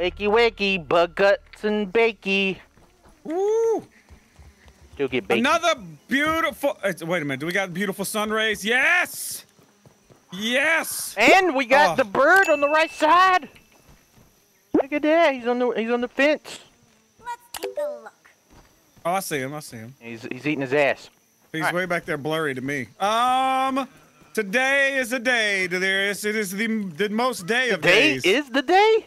Wakey wakey, bug guts and bakey. Woo! Still get bakey. Another beautiful. uh, Wait a minute. Do we got beautiful sun rays? Yes. Yes. And we got Oh. the bird on the right side. Look at that. He's on the he's on the fence. Let's take a look. Oh, I see him. I see him. He's he's eating his ass. He's Alright. way back there, blurry to me. Um, today is a day. There is. It is the the most day of Day days. is the day.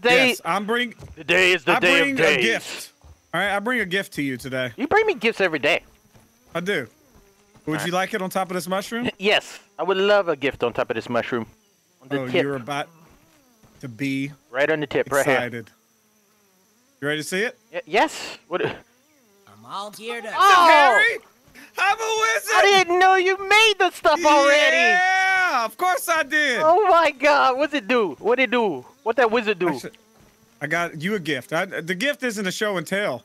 The. Yes, I'm bring. The day is the I day bring of a days. gift. All right, I bring a gift to you today. You bring me gifts every day. I do. Would you like it on top of this mushroom? Yes, I would love a gift on top of this mushroom. On the oh, tip, you're about to be right on the tip, right here. excited. You ready to see it? Y- yes. What? I'm all geared up. Oh, Harry, I'm a wizard. I didn't know you made the stuff already. Yeah, of course I did. Oh my God! What's it do? What it do? What that wizard do? I, should- I got you a gift. I, the gift isn't a show and tell.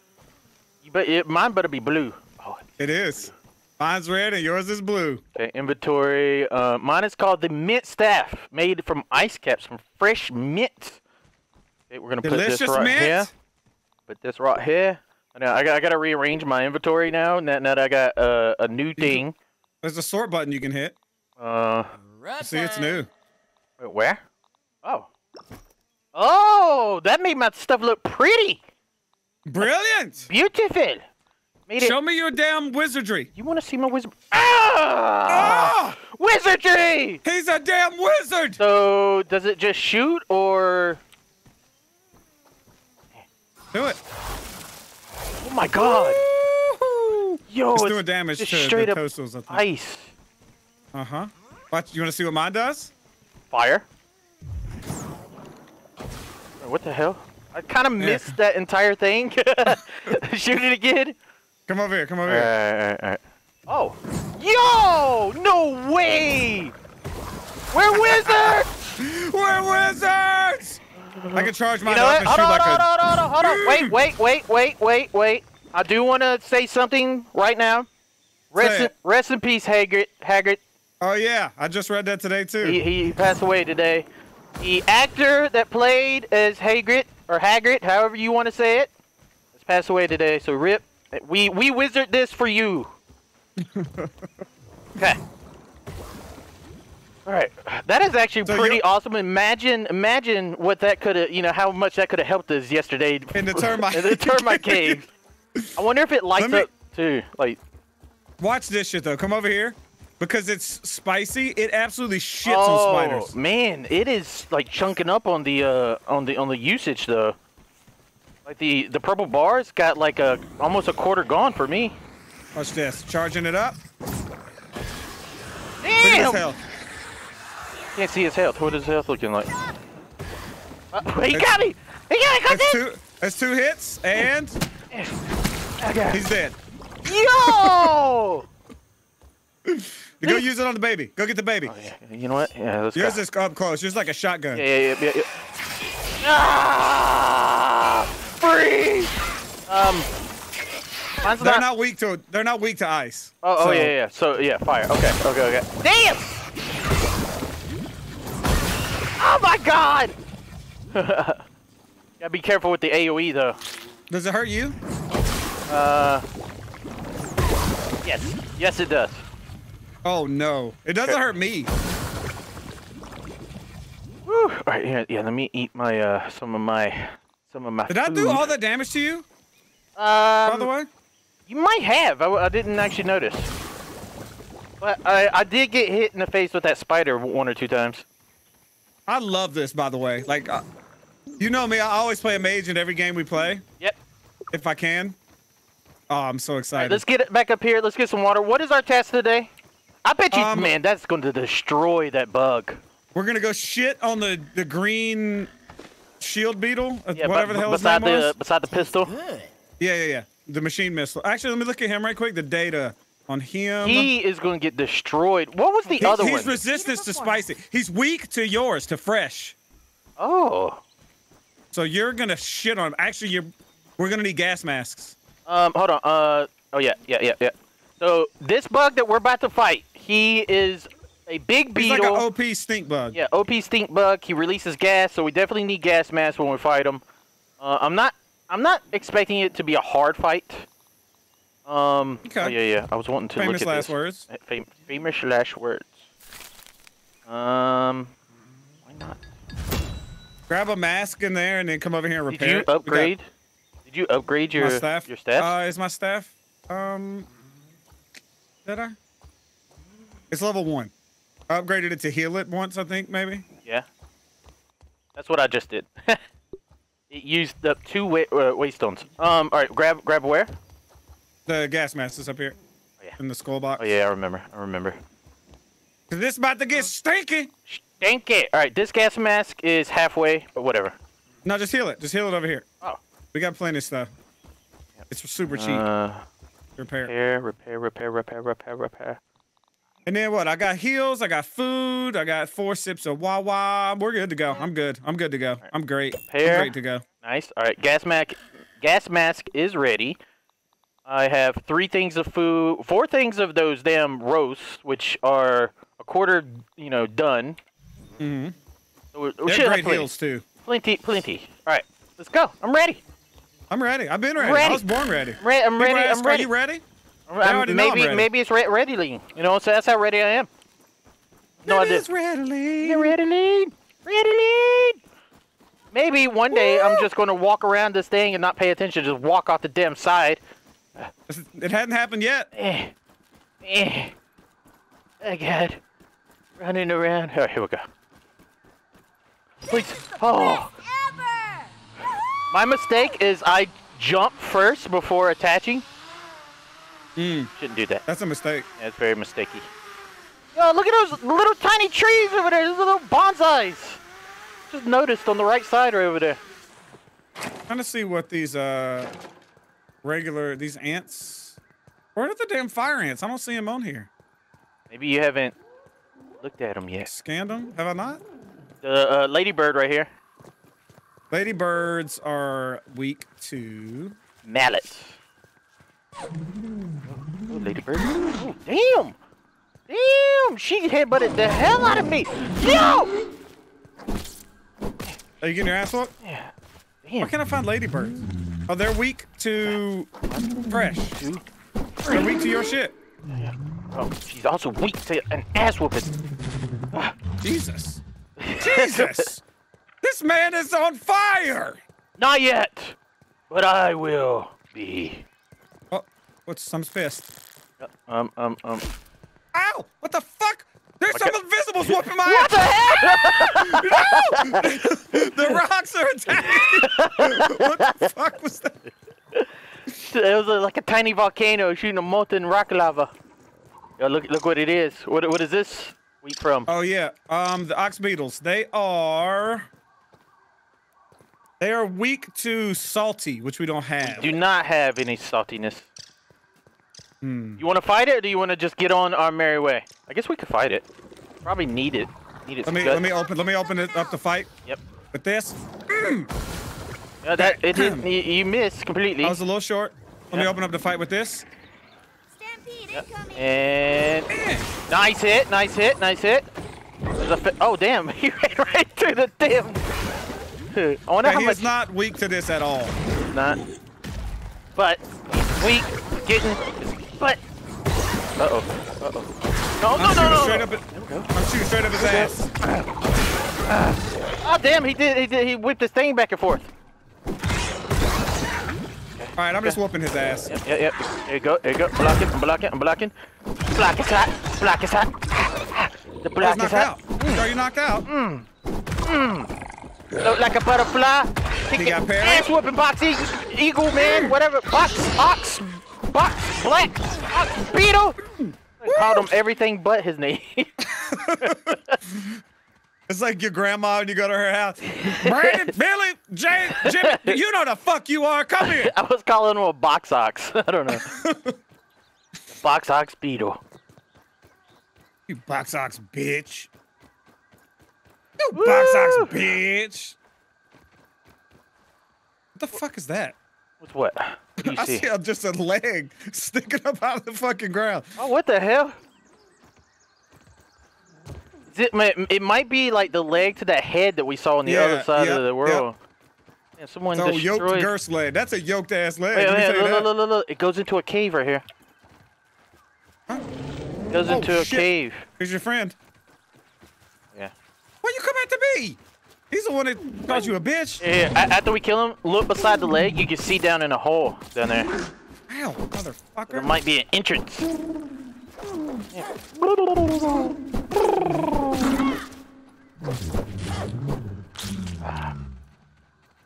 You bet it, mine better be blue. Oh, It is. Mine's red and yours is blue. okay. Inventory. Uh, mine is called the mint staff, made from ice caps from fresh mint. Okay, we're gonna put this Delicious right mint. here. Put this right here. Now I got, I got to rearrange my inventory now. Now, now that I got uh, a new thing. There's a sort button you can hit. Uh, Right See, it's new. wait, where? Oh. Oh, that made my stuff look pretty, Brilliant. beautiful. Made it. Show me your damn wizardry. You want to see my wizard? Ah! Ah! Wizardry! He's a damn wizard. So, does it just shoot or? Do it. Oh my god! Woo-hoo. Yo, It's it's doing damage just to straight the up coastals. I think. ice. Uh huh. Watch. You want to see what mine does? Fire. What the hell? I kind of missed that entire thing. Shoot it again. Come over here. Come over Alright, here. alright, alright. Oh. Yo! No way! We're wizards! We're wizards. I can charge mine You know up what? and Hold shoot on, like hold a. on, hold on, hold on. Wait, wait, wait, wait, wait, wait. I do want to say something right now. Rest, in, rest in peace, Haggard. Haggard. Oh yeah, I just read that today too. He, he passed away today. The actor that played as Hagrid or Hagrid, however you want to say it, has passed away today. So rip. We we wizard this for you. okay. All right. That is actually So pretty awesome. Imagine imagine what that could have, you know, how much that could have helped us yesterday In the termite in the termite cave. I wonder if it lights me- up too. Like Watch this shit though. Come over here. Because it's spicy, it absolutely shits oh, on spiders. man, it is like chunking up on the uh on the on the usage though. Like the the purple bars got like a almost a quarter gone for me. Watch this. Charging it up. Look at his Damn! Can't see his health. What is his health looking like? Uh, he got me! He got me! That's two. That's two hits, and he's dead. Yo! You go use it on the baby. Go get the baby. Oh, yeah. You know what? Yeah, let's go. Yours is up close. Yours like a shotgun. Yeah, yeah, yeah, yeah, yeah. Ah! Free! Um. Mine's They're not. not weak to. They're not weak to ice. Oh, oh So- yeah, yeah. So yeah, fire. Okay, okay, okay. Damn! Oh my god! Gotta be careful with the AOE though. Does it hurt you? Uh. Yes, yes it does. Oh no, it doesn't hurt me. All right, yeah, yeah. Let me eat my uh some of my some of my. Did I do all that damage to you? By the Um, way, you might have. I, I didn't actually notice. But I I did get hit in the face with that spider one or two times. I love this. By the way, like, uh, you know me. I always play a mage in every game we play, Yep. if I can. Oh, I'm so All right, excited. let's get it back up here. Let's get some water. What is our task today? I bet you, Um, man, that's going to destroy that bug. We're gonna go shit on the the green shield beetle, uh, Yeah, whatever the hell his beside name the was. beside the pistol. Good. Yeah, yeah, yeah. The machine missile. Actually, let me look at him right quick. The data on him. He is going to get destroyed. What was the He- other he's one? resistant to spicy. He's weak to yours, to fresh. oh, So you're gonna shit on him. Actually, you're. We're gonna need gas masks. um, hold on. Uh, oh yeah, yeah, yeah, yeah. So this bug that we're about to fight, he is a big beetle. He's like an OP stink bug. Yeah, OP stink bug. He releases gas, so we definitely need gas masks when we fight him. Uh, I'm not. I'm not expecting it to be a hard fight. Um. Okay. Oh, yeah, yeah. I was wanting to Famous look at last this. words. Fam- famous last words. Um. Why not? Grab a mask in there and then come over here and repair. Did you it. Got upgrade? Did you upgrade your my staff? your staff? Uh, is my staff? Um, did I? It's level one. I upgraded it to heal it once, I think, maybe. yeah. That's what I just did. it used up two wa- uh, waystones. Um. All right. Grab. Grab where? The gas mask is up here. Oh, yeah. In the skull box. Oh yeah, I remember. I remember. this about to get stinky. Stink it. All right. This gas mask is halfway, but whatever. No, just heal it. Just heal it over here. Oh. We got plenty of stuff. It's super cheap. Uh, repair. repair, repair, repair, repair, repair, repair. And then what? I got heels. I got food. I got four sips of Wawa. We're good to go. I'm good. I'm good to go. I'm great. I'm great to go. Nice. All right. Gas mask. Gas mask is ready. I have three things of food, four things of those damn roasts, which are a quarter, you know, done. Mm-hmm. So we, we They're should have great heals too. Plenty, plenty. All right. Let's go. I'm ready. I'm ready. I've been ready. Ready. I was born ready. I'm ready. I'm People ready. ask, I'm ready. Are you ready? I'm- They already know I'm maybe, ready. maybe it's re- ready lean. You know, so that's how ready I am. No It idea. is readily. Yeah, ready lean. Ready lean. Maybe one day I'm just gonna walk around this thing and not pay attention, just walk off the damn side. It hadn't happened yet. Eh. Eh. Oh god. Running around. Oh, here we go. Please. Oh. Ever! My mistake is I jump first before attaching. Mm, Shouldn't do that. that's a mistake. Yeah, it's very mistakey. Yo, look at those little tiny trees over there. Those little bonsais. Just noticed on the right side right over there. trying to see what these uh regular these ants. Where are the damn fire ants? I don't see them on here. Maybe you haven't looked at them yet. Scanned them? Have I not? The uh, ladybird right here. Ladybirds are weak to. Mallets. Ladybird. Oh, damn. Damn. She headbutted the hell out of me. Yo. Are you getting your ass whooped? Yeah. Damn. can't I find ladybirds? Oh, they're weak to fresh. They're weak to your shit. Oh, she's also weak to an ass whooping. Jesus. Jesus. this man is on fire. Not yet. But I will be. What's some fist? Um, um, um. Ow! What the fuck? There's Okay. some invisibles whooping my What the hell? ass. the rocks are attacking. what the fuck was that? It was uh, like a tiny volcano shooting a molten rock lava. Yo, look, look what it is. What, what is this wheat from? Oh yeah. Um, the ox beetles. They are. They are weak to salty, which we don't have. We Do not have any saltiness. Hmm. You want to fight it, or do you want to just get on our merry way? I guess we could fight it. Probably need it. Need it. Let me let me open let me open it up to fight Yep. with this. Yeah, that it did. You, you missed completely. I was a little short. Let me open up the fight with this. Stampede incoming! And nice hit, nice hit, nice hit. There's a oh damn, he ran right through the damn. I wonder Okay, how he much. is not weak to this at all. not. But weak getting his butt. Uh oh. Uh oh. No, no, I'm no, no. straight no. up. At, I'm shooting straight up his ass. Oh damn, he did. He did. He whipped his thing back and forth. All right, I'm just whooping his ass. Yep, yep, yep. There you go. There you go. Blocking. I'm blocking. I'm blocking. Block is hot. Block is hot. The I was block is knocked hot. out. Are you knocked out? Look like a butterfly. He got parried? Ass whooping box eagle, eagle man, whatever. Box, ox, box, black, ox, beetle. I called him everything but his name. It's like your grandma when you go to her house. Brandon, Billy, Jay, Jimmy, you know the fuck you are. Come here. I was calling him a box ox. I don't know. box ox beetle. You box ox bitch. You box ox bitch. What the fuck is that? What's what? What do you I see? see just a leg sticking up out of the fucking ground. Oh, what the hell? It, might- it might be like the leg to the head that we saw on the Yeah, other side yep, of the world. Yeah, someone So yoked destroyed. girth leg. That's a yoked ass leg. Wait, wait, you look, look, look, look, It goes into a cave right here. Huh? It goes Oh, into a shit. cave. Here's your friend. Yeah. Why you come after me? He's the one that called you a bitch. Yeah, after we kill him, look beside the leg. You can see down in a hole down there. Ow, motherfucker. There might be an entrance. Yeah.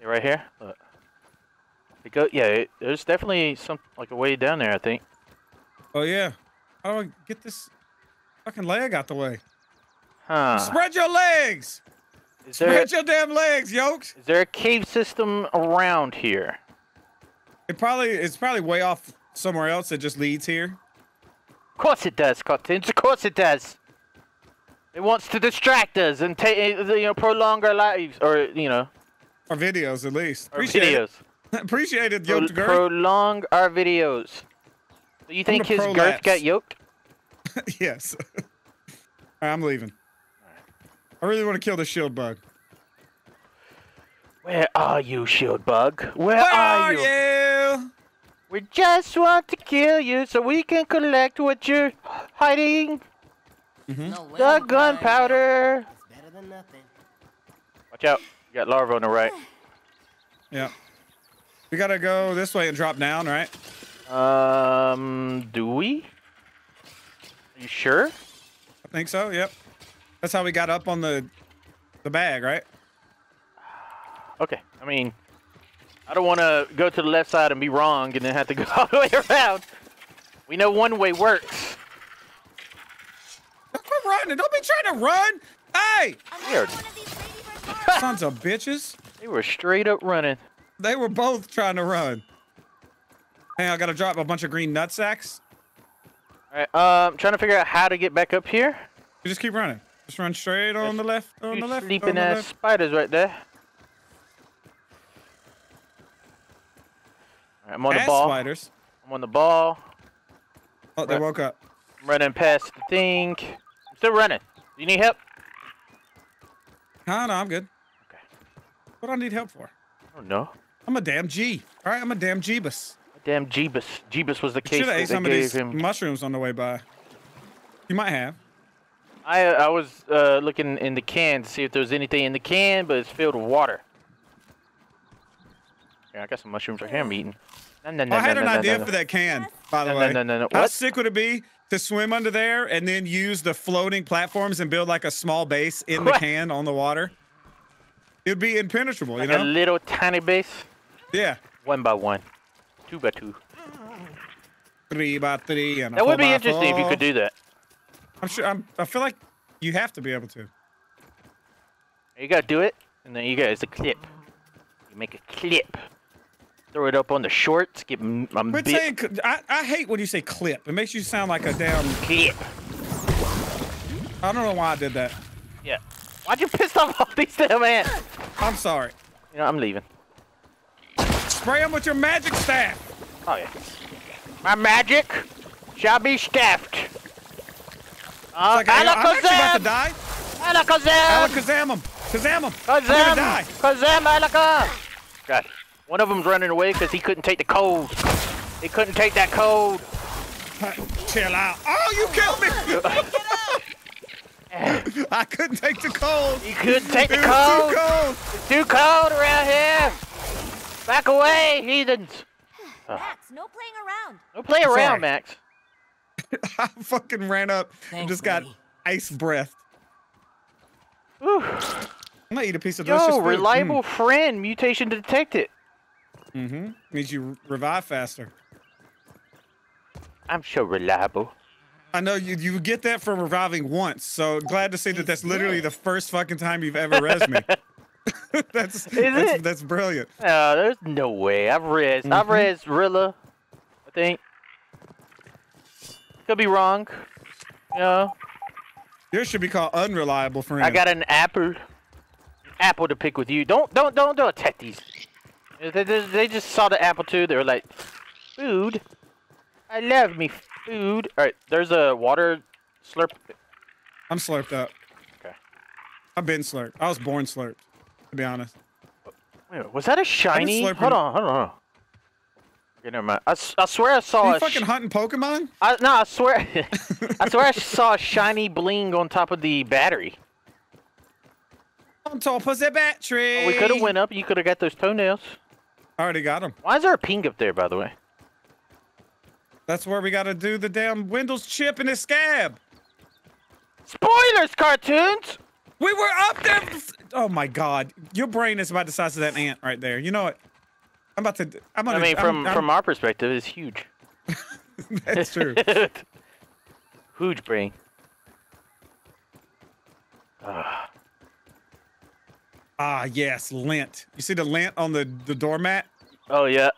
Right here. Look. It go. Yeah, it, there's definitely some like a way down there. I think. Oh yeah. How do I get this fucking leg out the way? Huh? Spread your legs. Is there Spread your damn legs, yokes. is there a cave system around here? It probably it's probably way off somewhere else that just leads here. Of course it does, Cartoons. Of course it does. It wants to distract us and take eh, you know prolong our lives, or you know, our videos at least. our Appreciate videos. it. Appreciate it, Pro- yoked girth. prolong our videos. So you think his girth got yoked? yes. Alright, I'm leaving. I really want to kill the shield bug. Where are you, shield bug? Where, Where are, are you? you? We just want to kill you so we can collect what you're hiding. No way The gunpowder. It's better than nothing. Watch out. You got larva on the right. Yeah. We gotta go this way and drop down, right? Um, do we? Are you sure? I think so. Yep. That's how we got up on the the bag, right? Okay. I mean, I don't want to go to the left side and be wrong and then have to go all the way around. We know one way works. Don't quit running. Don't be trying to run. Hey, Weird. One of these ladybird bars. sons of bitches. They were straight up running. They were both trying to run. Hey, I gotta drop a bunch of green nut sacks. All right. Um, trying to figure out how to get back up here. You just keep running. Just run straight on There's the left. On the left. sleeping ass left. spiders right there. Right, I'm on the ball. spiders. I'm on the ball. Oh, they woke up. I'm running past the thing. I'm still running. Do you need help? No, no, I'm good. Okay. What do I need help for? I don't know. I'm a damn G. All right, I'm a damn Jeebus. Damn Jeebus. Jeebus was the case Should have ate they some of these him. mushrooms on the way by. You might have. I I was uh, looking in the can to see if there was anything in the can, but it's filled with water. Yeah, I got some mushrooms right here I'm eating. No, no, no, I had an idea for that can, by the way. no, no, no. How What? sick would it be to swim under there and then use the floating platforms and build like a small base in the can on the water? It'd be impenetrable, Like you know? a little tiny base, Yeah. one by one, two by two. Three by three and That would be interesting if you could do that. I'm sure. I'm, I feel like you have to be able to. You gotta do it, and then you got it's a clip. You make a clip. Throw it up on the shorts. Get a Quit bit saying. I, I hate when you say clip. It makes you sound like a damn. clip. I don't know why I did that. Yeah. Why'd you piss off all these damn ants? I'm sorry. You know, I'm leaving. Spray them with your magic staff. Oh yeah. My magic shall be staffed. Uh, It's like, I'm actually about to Alakazam! die. Alakazam! Alakazam them. Kazam them. I'm gonna Kazam! die. Kazam! Alaka! God, one of them's running away because he couldn't take the cold. He couldn't take that cold. Chill out. Oh, you killed me. I couldn't take the cold. He couldn't take the It was cold. too cold. It's too cold around here. Back away, heathens. Max, no playing around. Don't play around, Sorry. Max. I fucking ran up and just got buddy. ice breath. Whew. I'm gonna eat a piece of delicious Yo, food. reliable friend, mutation detected. Mm. Mm-hmm. Means you revive faster. I'm so reliable. I know you you get that from reviving once, so glad to see that that's literally the first fucking time you've ever res me. that's that's, it? that's brilliant. Oh, there's no way. I've read. I've Mhm. read Rilla. I think. Could be wrong. You This should be called unreliable friend. I got an apple. Apple to pick with you. Don't don't don't don't attack these. They, they, they just saw the apple too. They were like, food. I love me food. All right, there's a water slurp. I'm slurped up. Okay. I've been slurped. I was born slurped, to be honest. Wait, was that a shiny? Hold on, hold on, hold on. Okay, never mind. I, I swear I Are saw you a. fucking hunting Pokemon? I, no, I swear. I swear I saw a shiny bling on top of the battery. On top of the battery. Oh, we could have went up. You could have got those toenails. I already got them. Why is there a ping up there, by the way? That's where we got to do the damn Windows chip in the scab. Spoilers, cartoons. We were up there. Oh my god, your brain is about the size of that ant right there. You know what? I'm about to. I'm gonna. mean, I'm- from I'm- from our perspective, it's huge. that's true. huge brain. Ah, ah yes, lint. You see the lint on the the doormat? oh yeah.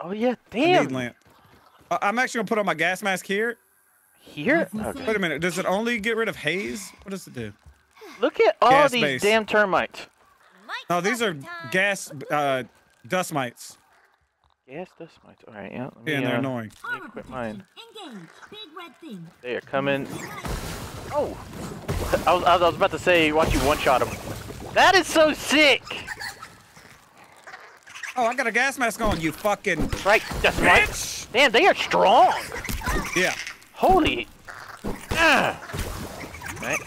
Oh yeah. damn. I need Damn. lint. Uh, I'm actually gonna put on my gas mask here. Here. Okay. Wait a minute. Does it only get rid of haze? What does it do? Look at all Gas these base. damn termites. Mike No, these are gas uh, dust mites. Yes, dust mites. All right. Yeah. Let me, Yeah, and they're uh, annoying. quit mine. Engage. Big red thing. They are coming. Oh. I was, I was about to say, watch you one shot them. That is so sick. Oh, I got a gas mask on. You fucking Right. Dust mites. bitch. Damn, they are strong. Yeah. Holy. Ah. Right.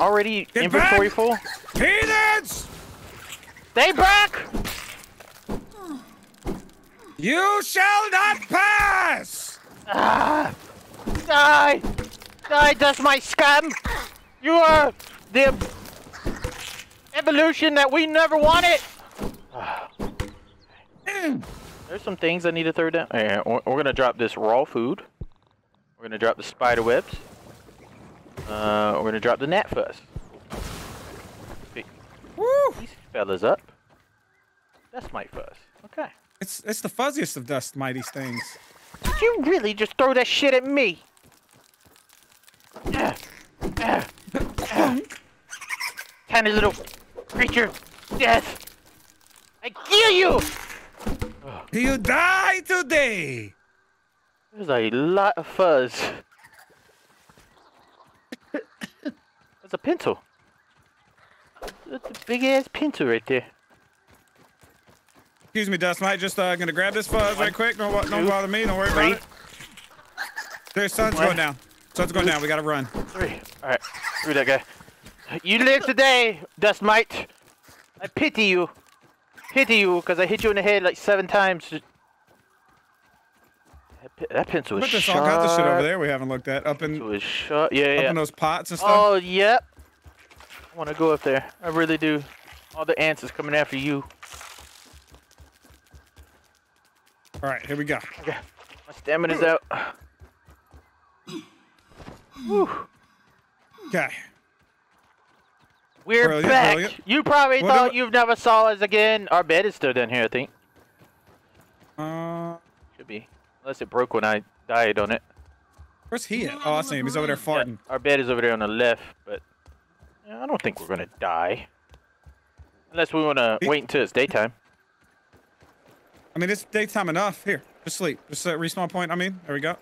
Already Get inventory back! full. Heathens! Stay back. You shall not pass! Ah. Die. Die, that's my scum. You are the evolution that we never wanted. There's some things I need to throw down. Yeah, we're, we're gonna drop this raw food. We're gonna drop the spider webs. Uh, we're gonna drop the gnat fuzz. Pick Woo! Fellas up. That's my fuzz. Okay. It's it's the fuzziest of dust mighty things. Did you really just throw that shit at me? Tiny little creature, death. I kill you. Do you die today! There's a lot of fuzz. That's a pencil. That's a big ass pincer right there. Excuse me, Dust Mite. Just uh, gonna grab this fuzz right quick. Don't, don't bother me. Don't worry three. about it. There's sun's One. going down. Sun's going down. We gotta run. Three. Alright. Screw that guy. You live today, Dust Mite. I pity you. Pity you, because I hit you in the head like seven times. That, pe- that pencil But is there's sharp. all kinds of shit over there we haven't looked at. Up in sharp. Yeah, up yeah. in those pots and stuff. Oh, yep. I want to go up there. I really do. All the ants is coming after you. All right, here we go. Okay. My stamina's out. Whew. Okay. We're Brilliant, back. brilliant. You probably What thought you've never saw us again. Our bed is still down here, I think. Uh, Should be. Unless it broke when I died on it. where's he at? Oh, I see him. He's over there Yeah, farting. our bed is over there on the left, but yeah, I don't think we're gonna die. Unless we wanna He- wait until it's daytime. I mean, it's daytime enough. Here, just sleep. Just uh, respawn point. I mean, there we go.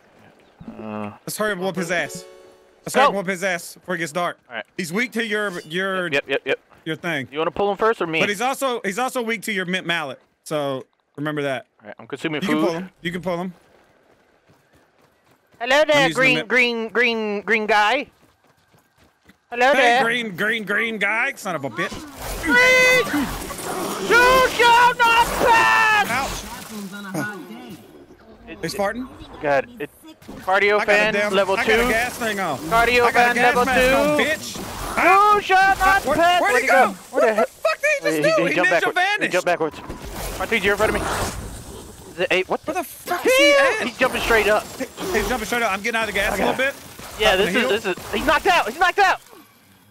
Uh, Let's hurry up and whoop his ass. Let's Go. hurry up and whoop his ass before it gets dark. All right. He's weak to your your yep, yep, yep. your thing, You wanna pull him first or me? but he's also he's also weak to your mint mallet. So remember that. All right, I'm consuming You can pull food. him. You can pull him. Hello there, using the green, green, green, green guy. Hello Hey, there. green, green, green guy, son of a bitch. Green! You shall not pass! Ouch. Bathroom's on a. He's farting. God, it, cardio I got a fan damn level I two. got a gas thing on. Cardio I fan level mask on, two. bitch. Ah, You shall not where, pass. where'd he he go? Where What the the fuck did he Wait, just do? He, jumped ninja backwards. He jumped backwards. R3, you're in front of me. Is it eight? What Where the? the fuck is he He's jumping straight up. He's jumping straight up. I'm getting out of the gas a little bit. Yeah, this is this is. He's knocked out. He's knocked out.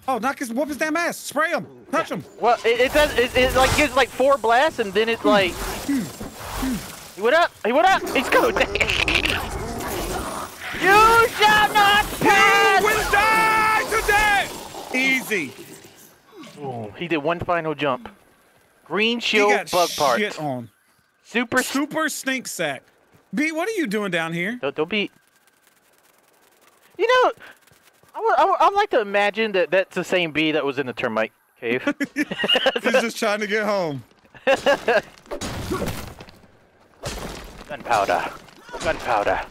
Oh, knock his whoop his damn ass. Spray him. Touch him. Well, it, it does. It, it like gives like four blasts, and then it like. He went up. He went up. He's going. you shall not You pass. will die today. Easy. Boom. He did one final jump. Green shield bug part. shit on. Super. Super stink sack. B, what are you doing down here? Don't, don't be. You know, I would, I would, I'd like to imagine that that's the same bee that was in the termite cave. He's just trying to get home. gunpowder, gunpowder,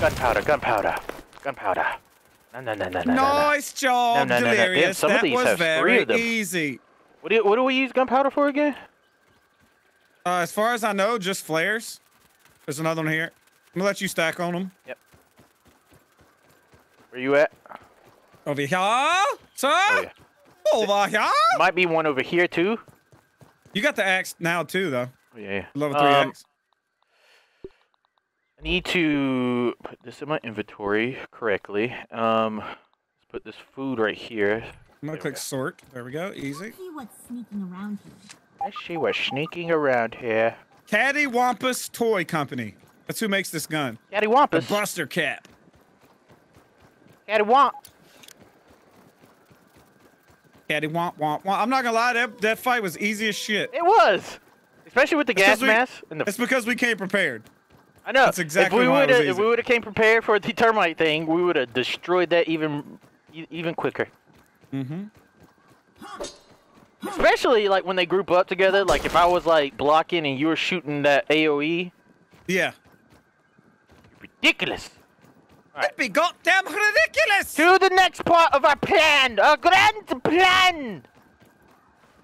gunpowder, gunpowder, gunpowder. No, no, no, no, no. Nice job, No, no, no, no. Damn, Delirious. some of that these was have three very of them. easy. What do you, what do we use gunpowder for again? Uh, as far as I know, just flares. There's another one here. I'm gonna let you stack on them. Yep. Where you at? Over here, sir. Oh, yeah. Over here. Might be one over here too. You got the axe now too, though. Oh, yeah, yeah. Level three Um, axe. I need to put this in my inventory correctly. Um, let's put this food right here. I'm gonna there click go. sort. There we go. Easy. See what's sneaking around here. Let's see what's sneaking around here. Caddy Wampus Toy Company. That's who makes this gun. Caddy Wampus. The Buster Cap. Caddy Wamp. Womp Womp Womp. I'm not gonna lie, that, that fight was easy as shit. It was. Especially with the It's gas we- mask and the. It's because we came prepared. I know. that's exactly if we would have, if we would have came prepared for the termite thing, we would have destroyed that even, even quicker. Mm-hmm. Especially like when they group up together. Like if I was like blocking and you were shooting that AOE, Yeah. ridiculous. That'd be goddamn ridiculous. To the next part of our plan, our grand plan.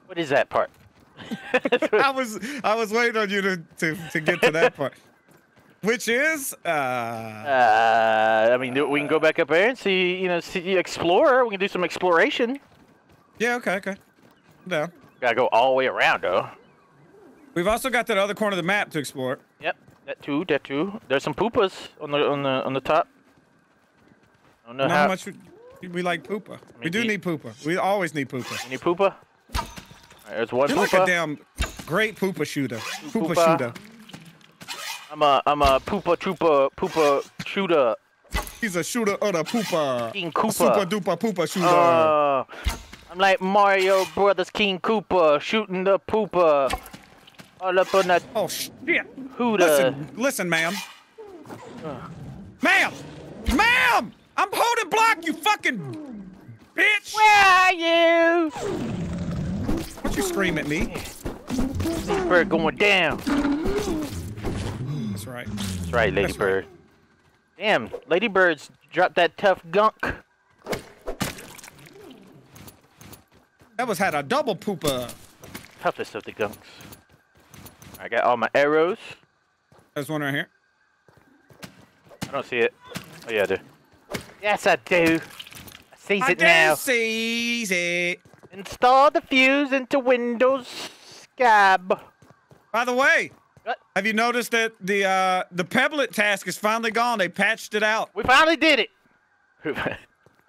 What is that part? I was I was waiting on you to, to, to get to that part. Which is uh Uh, I mean, we can go back up there and see, you know, see, explore. We can do some exploration. yeah, okay, okay. No. Gotta go all the way around, though. We've also got that other corner of the map to explore. Yep, that too, that too. There's some poopas on the on the on the top. I don't know Know how. how much we, we like poopa. We mean, do do you- need poopa. We always need poopa. Any poopa? All right, there's one You're like a damn great poopa shooter. Poopa, Poopa. shooter. I'm a I'm a poopa troopa poopa shooter. He's a shooter of the poopa. King A Koopa. super duper poopa shooter. Uh, I'm like Mario Brothers King Koopa shooting the poopa all up on that oh shit. hooter. Listen, listen, ma'am. Ma'am! Ma'am! I'm holding block, you fucking bitch! Where are you? Don't you scream at me. Bird going down. That's right. That's right, Lady That's right. Damn, Lady Bird's dropped that tough gunk. That was had a double poopa. Toughest of the gunks. I got all my arrows. There's one right here. I don't see it. Oh yeah, I do. Yes, I do. I sees I it now. did seize it. Install the fuse into Windows Scab. By the way, What? have you noticed that the uh, the Pebblet task is finally gone? They patched it out. We finally did it.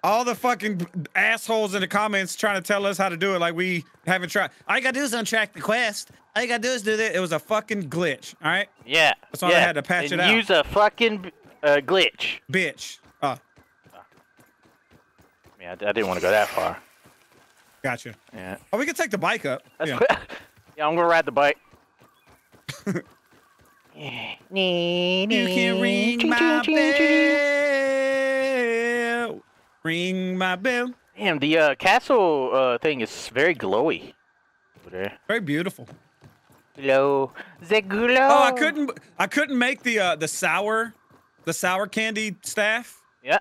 All the fucking assholes in the comments trying to tell us how to do it like we haven't tried. All you gotta do is untrack the quest. All you gotta do is do that. It was a fucking glitch. All right, yeah. That's why yeah. had to patch and it out. Use a fucking uh, glitch. bitch. Oh, I didn't want to go that far. gotcha. Yeah. Oh, we can take the bike up. Yeah. yeah, I'm gonna ride the bike. You can ring my bell. Ring my bell. Damn, the uh, castle uh, thing is very glowy over there. Very beautiful. Glow, the glow. Oh, I couldn't. I couldn't make the uh, the sour, the sour candy staff Yeah.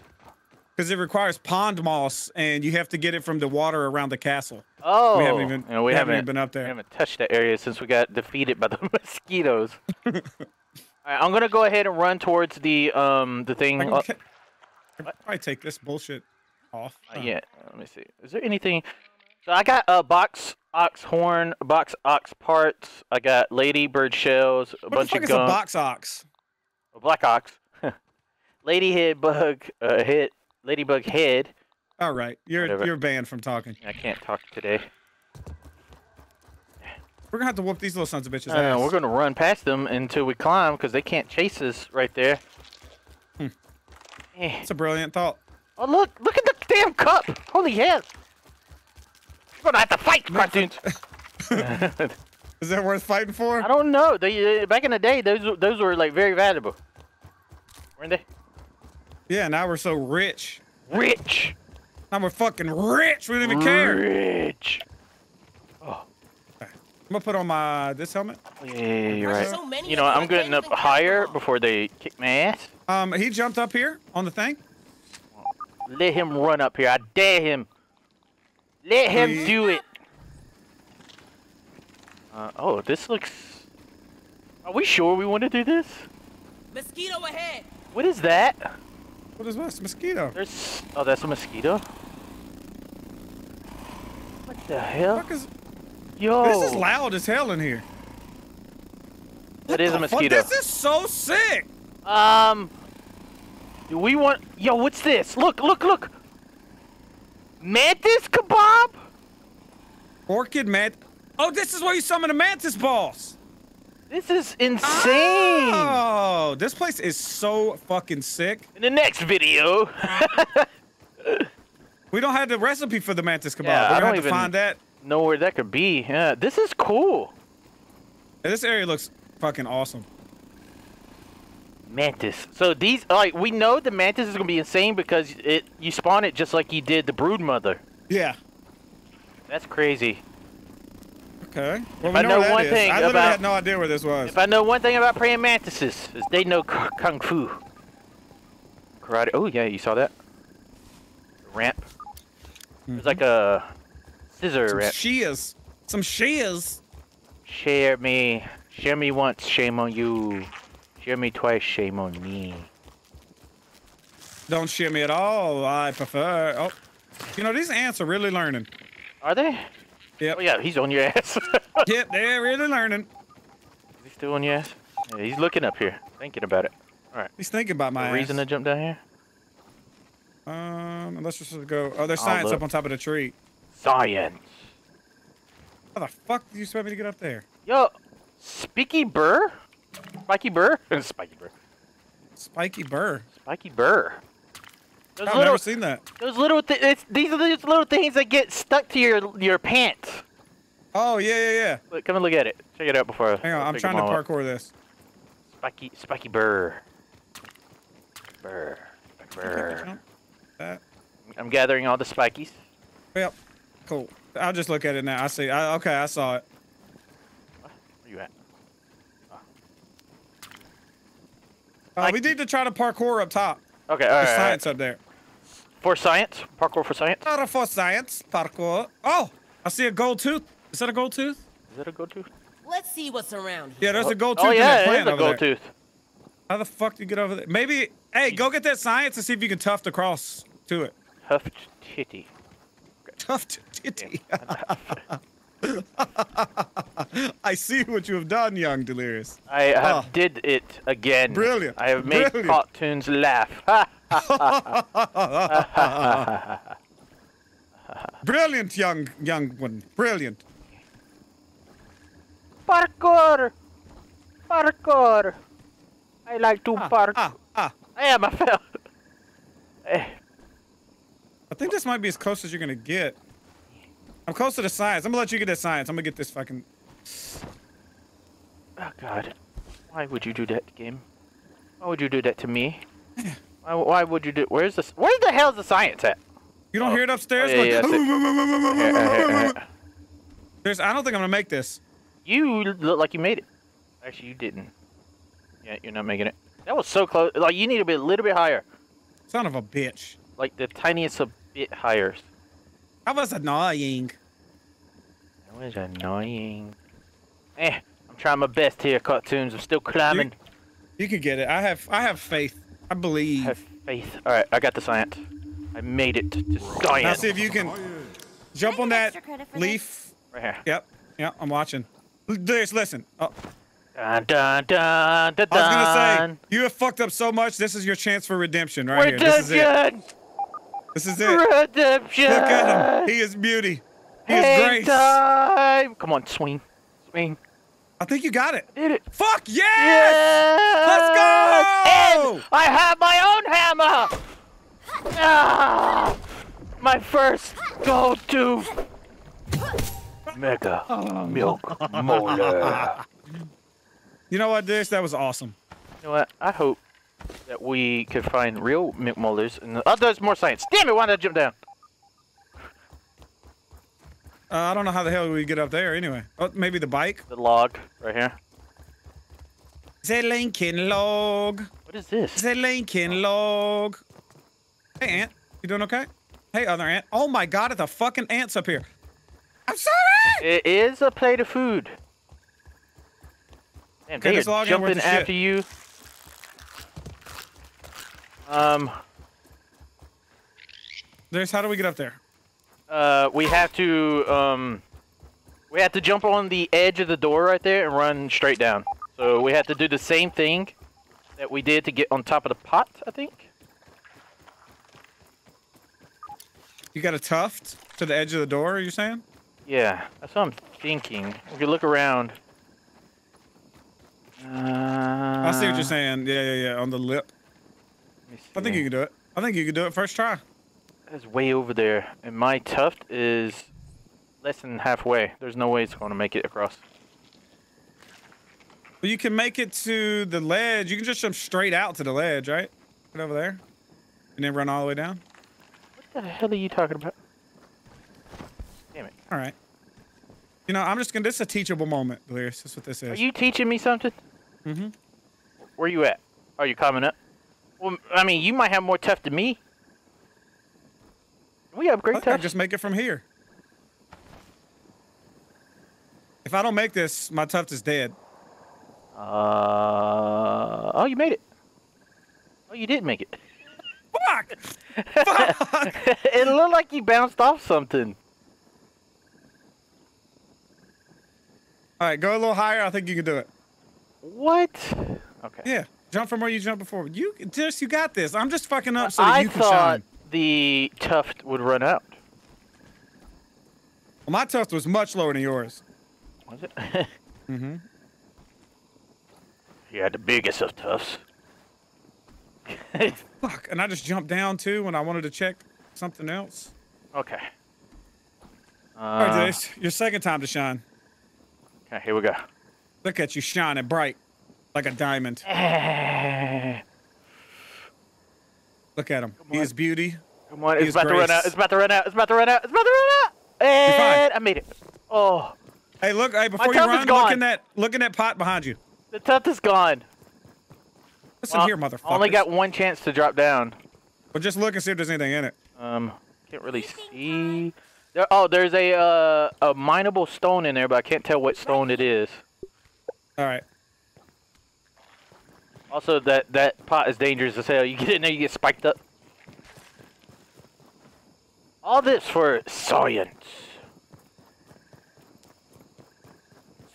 Because it requires pond moss, and you have to get it from the water around the castle. Oh, We haven't even- you know, we, we haven't haven't, been up there. We haven't touched that area since we got defeated by the mosquitoes. All right, I'm gonna go ahead and run towards the um the thing. I can uh, I can probably take this bullshit off. uh, yeah, let me see. Is there anything? So I got a box ox horn, box ox parts. I got ladybird shells, a What the bunch fuck of is a box ox? a black ox, lady head bug uh, head, ladybug head. All right, you're Whatever. you're banned from talking. I can't talk today. We're gonna have to whoop these little sons of bitches. Uh, we're gonna run past them until we climb because they can't chase us right there. Hmm. Eh. It's a brilliant thought. Oh look! Look at the damn cup! Holy hell! We're gonna have to fight, cartoons. Is that worth fighting for? I don't know. They uh, back in the day, those those were like very valuable. Weren't they? Yeah, now we're so rich. Rich. Now we're fucking rich. We don't even care. Rich. Oh, I'm gonna put on my this helmet. Yeah, you're right. so You know, of I'm getting up higher them before they kick my ass. Um, he jumped up here on the thing. Let him run up here. I dare him. Let him Please. do it. Uh, oh, this looks. Are we sure we want to do this? Mosquito ahead. What is that? What is this? Mosquito. There's. Oh, that's a mosquito. What the hell? Fuck is, Yo. This is loud as hell in here. That is a The fuck? mosquito. This is so sick. Um. Do we want? Yo, what's this? Look, look, look. Mantis kebab? Orchid man. Oh, this is where you summon a mantis boss. This is insane. Oh, this place is so fucking sick. In the next video. We don't have the recipe for the mantis kebab. Yeah, We're I gonna don't have to even- find that. know where that could be. Yeah, this is cool. This area looks fucking awesome. Mantis. So these, like, we know the mantis is gonna be insane because it you spawn it just like you did the brood mother. Yeah. That's crazy. Okay. Well, I we know where that one is. thing I about- had no idea where this was. If I know one thing about praying mantises, is they know kung fu. Karate. Oh yeah, you saw that. Ramp. It's mm-hmm. like a scissor Some ramp. shears. Some shears. Share me. Share me once, shame on you. Share me twice, shame on me. Don't share me at all. I prefer. Oh, you know these ants are really learning. Are they? Yep. Oh yeah, he's on your ass. Yep, they're really learning. Is he still on your ass? Yeah, he's looking up here, thinking about it. All right. He's thinking about my reason to jump down here? Um, let's just go. Oh, there's Oh, science look. up on top of the tree. Science. How the fuck did you expect me to get up there? Yo, Spiky Burr? Spiky Burr? Spiky Burr. Spiky burr. Spiky Burr. Those I've little, never seen that. those little, th- it's, these are those little things that get stuck to your your pants. Oh yeah, yeah, yeah. Look, come and look at it. Check it out before. Hang on, I'm trying to all up. parkour this. Spiky, Spiky Burr. Burr. Burr. That. I'm gathering all the spikies. Yep. Cool. I'll just look at it now. I see. I, okay, I saw it. Where you at? Uh, we need to try to parkour up top. Okay, all There's right. science up there. For science, parkour for science. Not for science. Parkour. Oh, I see a gold tooth. Is that a gold tooth? Is that a gold tooth? Let's see what's around here. Yeah, there's a gold oh, tooth Oh in yeah, that it is a over there. gold tooth. How the fuck do you get over there? Maybe. Hey, go get that science and see if you can tuft across to it. Tuft titty. Tuft titty. I see what you have done, young delirious. I have Oh. did it again. Brilliant, I have made brilliant. cartoons laugh. Brilliant, young young one. Brilliant. parkour, parkour. I like to park. Ah, ah. I am a fell. Eh, I think this might be as close as you're gonna get. I'm close to the science. I'm gonna let you get the science. I'm gonna get this fucking. oh God, why would you do that, game? Why would you do that to me? Why, why would you do? Where's the? Where the hell's the science at? You don't Oh. hear it upstairs? Oh, yeah, yeah, Like-. There's. I don't think I'm gonna make this. You look like you made it. Actually, you didn't. Yeah, you're not making it. That was so close. Like you need to be a little bit higher. Son of a bitch. Like the tiniest a bit higher. That was annoying. That was annoying. Eh, I'm trying my best here, cartoons. I'm still climbing. You can get it. I have. I have faith. I believe. Have faith. All right, I got the science. I made it to Now science. see if you can jump on that extra credit leaf. Right here. Yep. Yep. I'm watching. There's. Listen. Oh, Dun dun dun dun I was gonna say you have fucked up so much. This is your chance for redemption right here. This is it. This is it. Redemption. Look at him. He is beauty. He is Hang grace. time. Come on, swing, swing. I think you got it. Did it. Fuck yes! Yes! Let's go! And I have my own hammer! Ah! My first go-to Mega Milk Molar. You know what, Dish? That was awesome. You know what? I hope that we could find real molars. And oh, there's more science. Damn it! Why did I jump down? Uh, I don't know how the hell we get up there anyway. Oh, maybe the bike. The log right here. The Lincoln log. What is this? The Lincoln log. Hey, ant. You doing okay? Hey, other ant. Oh my god, are the fucking ants up here. I'm sorry! It is a plate of food. Damn, Okay, they are log ain't worth jumping the shit. after you. Um, There's how do we get up there? uh, we have to, um, we have to jump on the edge of the door right there and run straight down. So we have to do the same thing that we did to get on top of the pot, I think. You got a tuft to the edge of the door, are you saying? Yeah, that's what I'm thinking. We could look around. Uh, I see what you're saying. Yeah, yeah, yeah. On the lip. I think you can do it. I think you can do it first try. That's way over there, and my tuft is less than halfway. There's no way it's going to make it across. But you can make it to the ledge. You can just jump straight out to the ledge, right? Right over there. And then run all the way down. What the hell are you talking about? Damn it. All right. You know, I'm just gonna. This is a teachable moment, Delirious. That's what this is. Are you teaching me something? Mm-hmm. Where you at? Are you coming up? Well, I mean, you might have more tuft than me. We have great tuft. just make it from here. If I don't make this, my tuft is dead. Uh, oh, you made it. Oh, you did make it. Fuck! Fuck! it looked like you bounced off something. All right, go a little higher. I think you can do it. What? Okay. Yeah, jump from where you jumped before. You just you got this. I'm just fucking up so I you can thought shine. the tuft would run out. Well, my tuft was much lower than yours. Was it? Mm-hmm. you had the biggest of tufts. Fuck! And I just jumped down too when I wanted to check something else. okay. All right, Uh, Denise, your second time to shine. okay, here we go. Look at you shining bright like a diamond. Look at him. He is beauty. Come on, it's about to run out. It's about to run out. It's about to run out. It's about to run out. And I made it. Oh, Hey, look! Hey, before you run, look in that look in that pot behind you. the tuft is gone. Listen Well, here, motherfucker. I only got one chance to drop down. Well, just look and see if there's anything in it. Um, can't really see. There, oh, there's a uh, a mineable stone in there, but I can't tell what stone it is. All right. Also, that that pot is dangerous as hell. You get in there, you get spiked up. All this for science.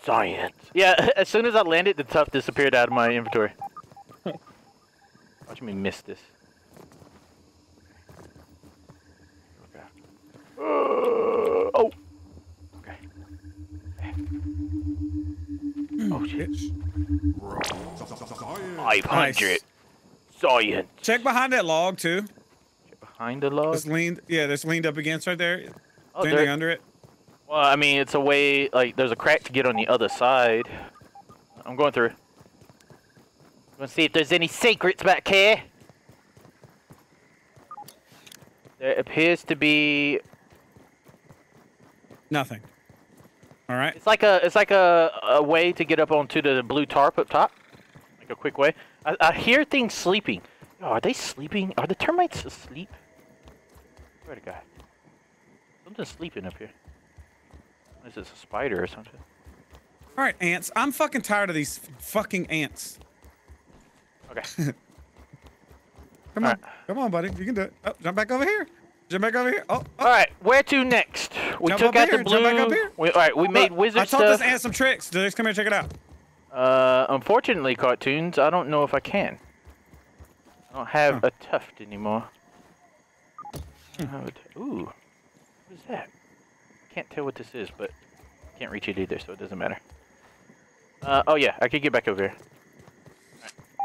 Science. Yeah, as soon as I landed, the tuft disappeared out of my inventory. Watch me miss this. Okay. Uh, oh. Oh shit. Bitch. Five hundred. Science. Check behind that log too. Behind the log. It's leaned. Yeah, that's leaned up against right there. Is Oh, there anything under it? well, I mean, it's a way. Like, there's a crack to get on the other side. I'm going through. Gonna see if there's any secrets back here. There appears to be. Nothing. All right. It's like a. It's like a, a way to get up onto the blue tarp up top. Like a quick way. I, I hear things sleeping. Oh, are they sleeping? Are the termites asleep? Where to God? Something's sleeping up here. Is this a spider or something? All right, ants. I'm fucking tired of these fucking ants. Okay. Come All on, come on, buddy. You can do it. Oh, jump back over here. Jump back over here. Oh, oh. All right, where to next? We Jump took out here, the jump blue. back up here. We, all right, we made Look, wizard I taught stuff. this ant some tricks. Denise, come here, check it out. Uh, unfortunately, cartoons. I don't know if I can. I don't have Huh. a tuft anymore. I have a t- Ooh, what is that? Can't tell what this is, but can't reach it either, so it doesn't matter. Uh, oh yeah, I could get back over here.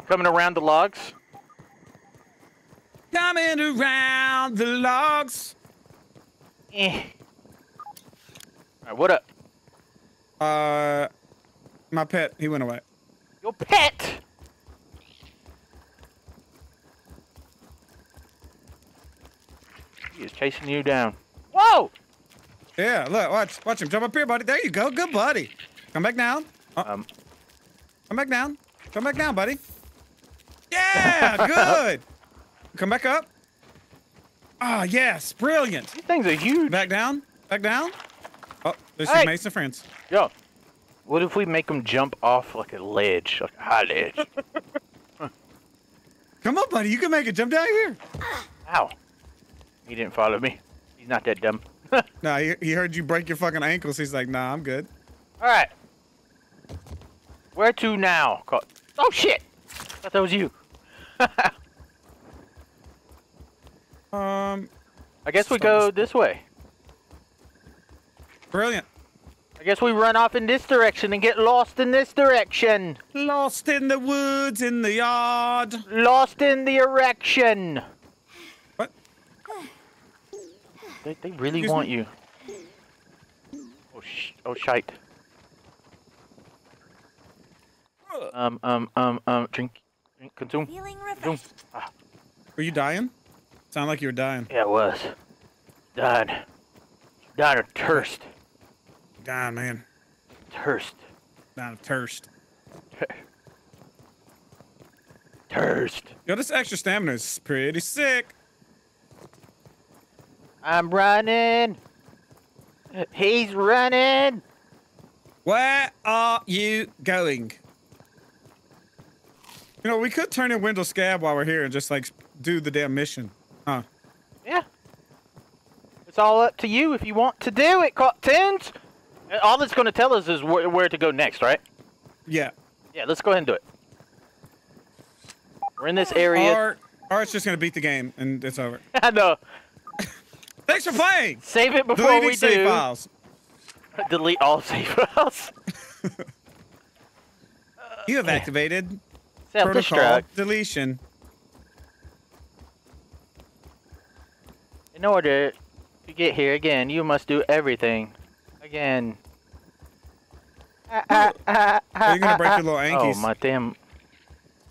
Coming around the logs. Coming around the logs. Eh. Alright, what up? Uh, my pet, he went away. Your pet! He is chasing you down. Whoa! Yeah, look, watch, watch him jump up here, buddy. There you go. Good buddy. Come back down. Oh, Um, come back down. Come back down, buddy. Yeah, good. Come back up. Ah, yes, brilliant. these things are huge. Back down. Back down. Oh, there's Hey. some Mason friends. Yo, what if we make them jump off like a ledge, like a high ledge? Come on, buddy. You can make it. Jump down here. Ow. He didn't follow me. He's not that dumb. Nah, he, he heard you break your fucking ankles. He's like, nah, I'm good. All right. Where to now? Oh shit! I thought that was you. Um, I guess we go this way. brilliant. I guess we run off in this direction and get lost in this direction. Lost in the woods, in the yard. Lost in the erection. What? They, they really Excuse want me? you. Oh sh! Oh shite. Um um um um. Drink, drink, consume, Feeling consume. refreshed. Ah, Were you dying? Sound like you were dying. yeah, it was. Died. Died of thirst. Dying, man. Thirst. Dying of thirst. Thirst. Yo, this extra stamina is pretty sick. I'm running. He's running. Where are you going? You know, we could turn in Wendell Scab while we're here and just like do the damn mission. Huh? Yeah. It's all up to you if you want to do it, cartoons. Uh, All it's going to tell us is where, where to go next, right? Yeah. Yeah, let's go ahead and do it. We're in this area. Or, or it's just gonna beat the game and it's over. I know. Thanks for playing. Save it before Deleting we save do. files. Delete all save files. You have activated protocol deletion. In order to get here again, you must do everything again. Ah, ah, ah, Are you gonna break your little ah. Oh my damn!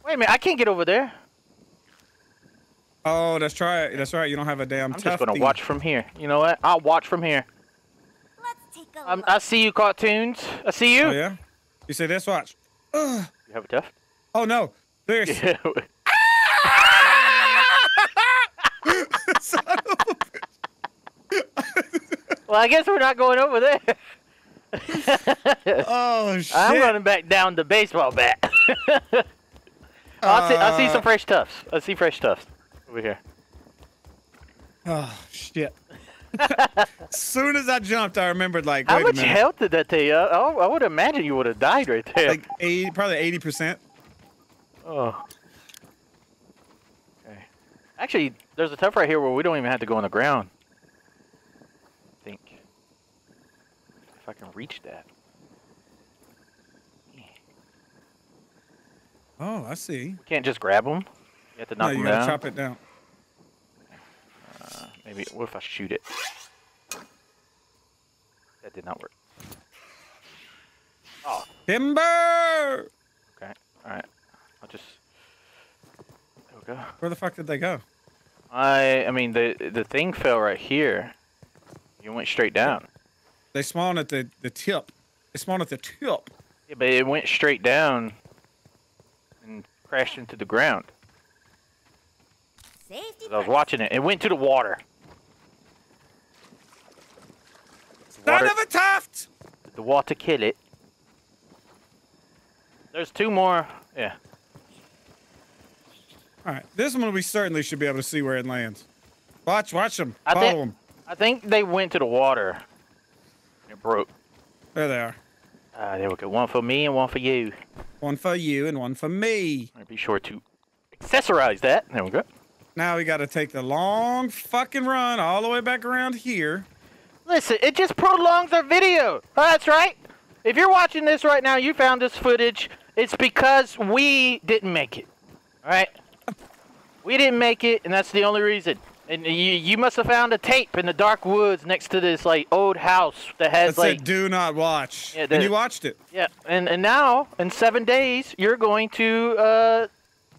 Wait a minute, I can't get over there. Oh, that's right. That's right. You don't have a damn. I'm just gonna tufty. watch from here. You know what? I'll watch from here. Let's take a Um, look. I see you, cartoons. I see you. Oh yeah. You say this? Watch. Ugh. You have a tuft? Oh no. There's. Yeah. Son of a- well, I guess we're not going over there. oh shit. I'm running back down the baseball bat. Oh, I, see, I see Uh, some fresh tufts. I see fresh tufts over here. Oh shit. soon as I jumped, I remembered like, How much health did that take you? I, I would imagine you would have died right there. Like eighty, probably eighty percent. oh. Okay. Actually, there's a tuft right here where we don't even have to go on the ground. I think. If I can reach that. Oh, I see. We can't just grab them. You have to knock no, you them gotta down. chop it down. Uh, maybe. What if I shoot it? That did not work. Oh, Timber. okay. All right. I'll just. There we go. Where the fuck did they go? I. I mean, the the thing fell right here. You went straight down. They spawn at the the tip. They spawn at the tip. Yeah, but it went straight down and crashed into the ground. Safety 'Cause I was watching it. It went to the water. The Son of a tuft. the water kill it. There's two more. Yeah. All right, this one we certainly should be able to see where it lands. Watch, watch them. I Follow think- them. I think they went to the water. Broke. There they are. Uh, there we go. One for me and one for you. One for you and one for me. Be sure to accessorize that. There we go. Now we got to take the long fucking run all the way back around here. Listen, it just prolongs our video. Oh, that's right. If you're watching this right now, you found this footage. It's because we didn't make it. All right. We didn't make it, and that's the only reason. And you you must have found a tape in the dark woods next to this like old house that has That like said, do not watch. Yeah, and you watched it. yeah. And and now in seven days you're going to uh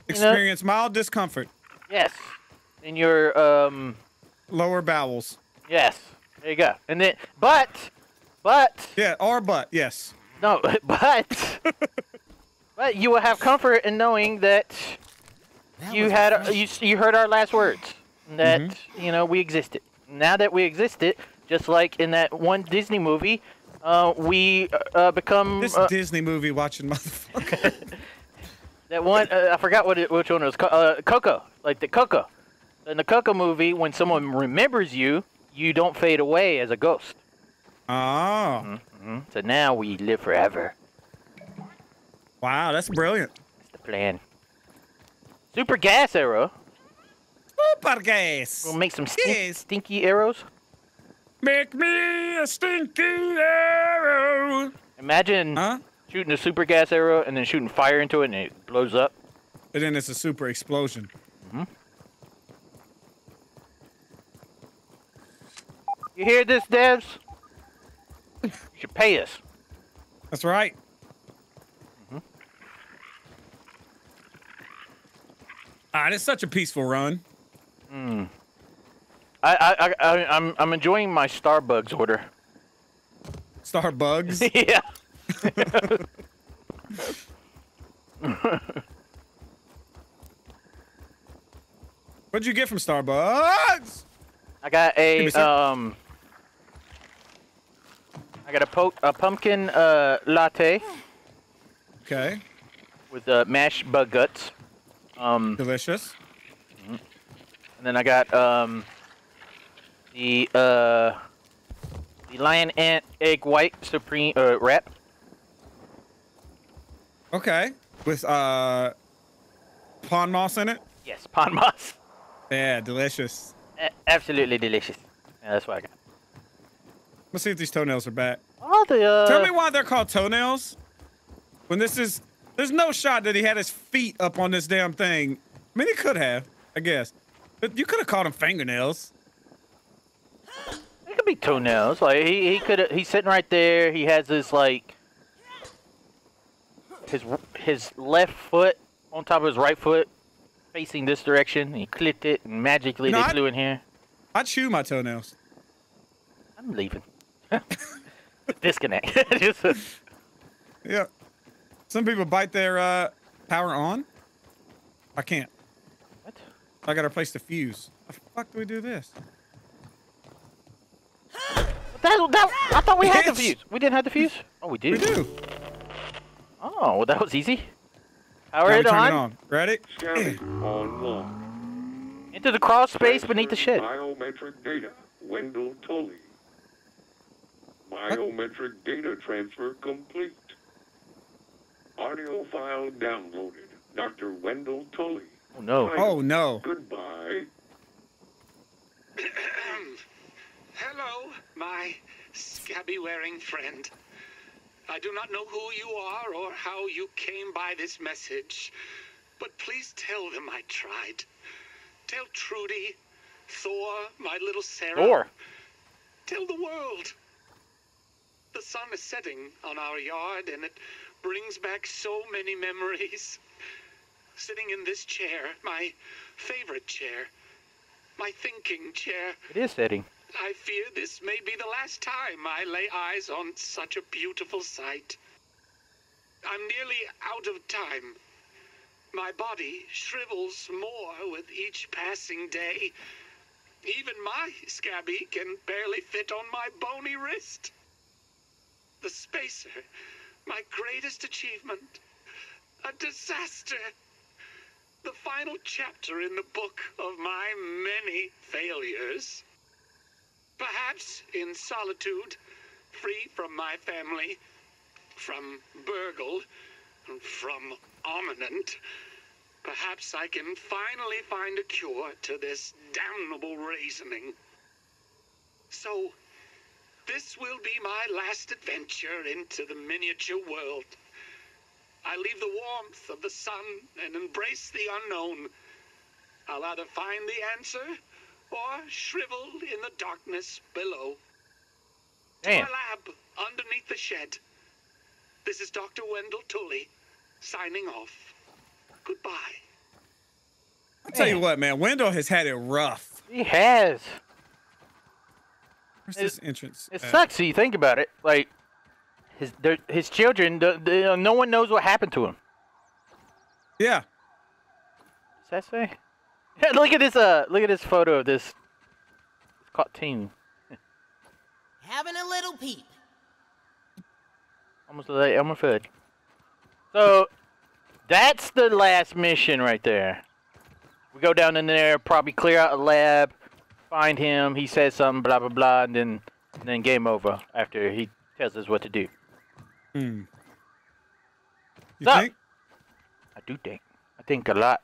You know- Experience mild discomfort, yes in your um lower bowels. yes There you go. And then, but, but, Yeah, or but yes. no, but, but you will have comfort in knowing that That you had refreshing. you you heard our last words that you know we existed. Now that we existed, just like in that one Disney movie, uh, we uh, uh, become This uh, Disney movie watching motherfucker. that one. Uh, I forgot what it, which one it was. Uh, Coco, like the Coco. In the Coco movie, when someone remembers you, you don't fade away as a ghost. oh, hmm So now we live forever. wow, that's brilliant. That's the plan. Super gas arrow. Super gas. We'll make some stink- Yes. stinky arrows. Make me a stinky arrow. Imagine Huh? shooting a super gas arrow and then shooting fire into it and it blows up. And then it's a super explosion. You hear this, devs? You should pay us. That's right. Ah, it's such a peaceful run. I, I, I, I I'm, I'm enjoying my Starbucks order. Starbucks? yeah. What'd you get from Starbucks? I got a me um. I got a, po- a pumpkin uh, latte Okay, with uh, mashed bug guts. Um, delicious. And then I got um, the uh, the lion ant egg white supreme uh, wrap. Okay, with uh, pond moss in it. Yes, pond moss. Yeah, delicious. A- absolutely delicious. Yeah, that's what I got. Let's see if these toenails are back. Oh, the uh, Tell me why they're called toenails. When this is, there's no shot that he had his feet up on this damn thing. I mean, he could have, I guess, you could have called him fingernails. It could be toenails. Like he, he could he's sitting right there. He has his like his his left foot on top of his right foot facing this direction. He clipped it and magically No, they I- flew in here. I chew my toenails. I'm leaving. Disconnect. Yeah. Some people bite their uh, power on. I can't. What? I gotta replace the fuse. How the fuck do we do this? That, that, I thought we had the fuse. We didn't have the fuse. Oh, we do. We do. Oh, well, that was easy. Power Now we it turn on. it on. Ready? Scanning online. Into the crawl space beneath the shed. Biometric data. Wendell Tully. Biometric data transfer complete. Audio file downloaded. Dr. Wendell Tully. Oh no. Oh no. Goodbye. Hello, my scabby wearing friend. I do not know who you are or how you came by this message, but please tell them I tried. Tell Trudy, Thor, my little Sarah. Thor. Tell the world. The sun is setting on our yard and it brings back so many memories. Sitting in this chair, my favorite chair, my thinking chair. It is setting. I fear this may be the last time I lay eyes on such a beautiful sight. I'm nearly out of time. My body shrivels more with each passing day. Even my scabby can barely fit on my bony wrist. The spacer, my greatest achievement, a disaster. The final chapter in the book of my many failures. Perhaps in solitude, free from my family, from Burgle, from Ominent, perhaps I can finally find a cure to this damnable reasoning. So, this will be my last adventure into the miniature world. I leave the warmth of the sun and embrace the unknown. I'll either find the answer or shrivel in the darkness below. To Damn. my lab underneath the shed. This is Dr. Wendell Tully signing off. Goodbye. I'll tell you what, man. Wendell has had it rough. He has. Where's It- this entrance? It at? sucks. You think about it, like his their- his children. The, the, no one knows what happened to him. Yeah. Does that say? Yeah, look at this. Uh, look at this photo of this, caught cartoon. Having a little peep. Almost like almost fed. So that's the last mission right there. We go down in there, probably clear out a lab, find him. He says something, blah blah blah, and then and then game over after he tells us what to do. Hmm. You So- think? I do think. I think a lot.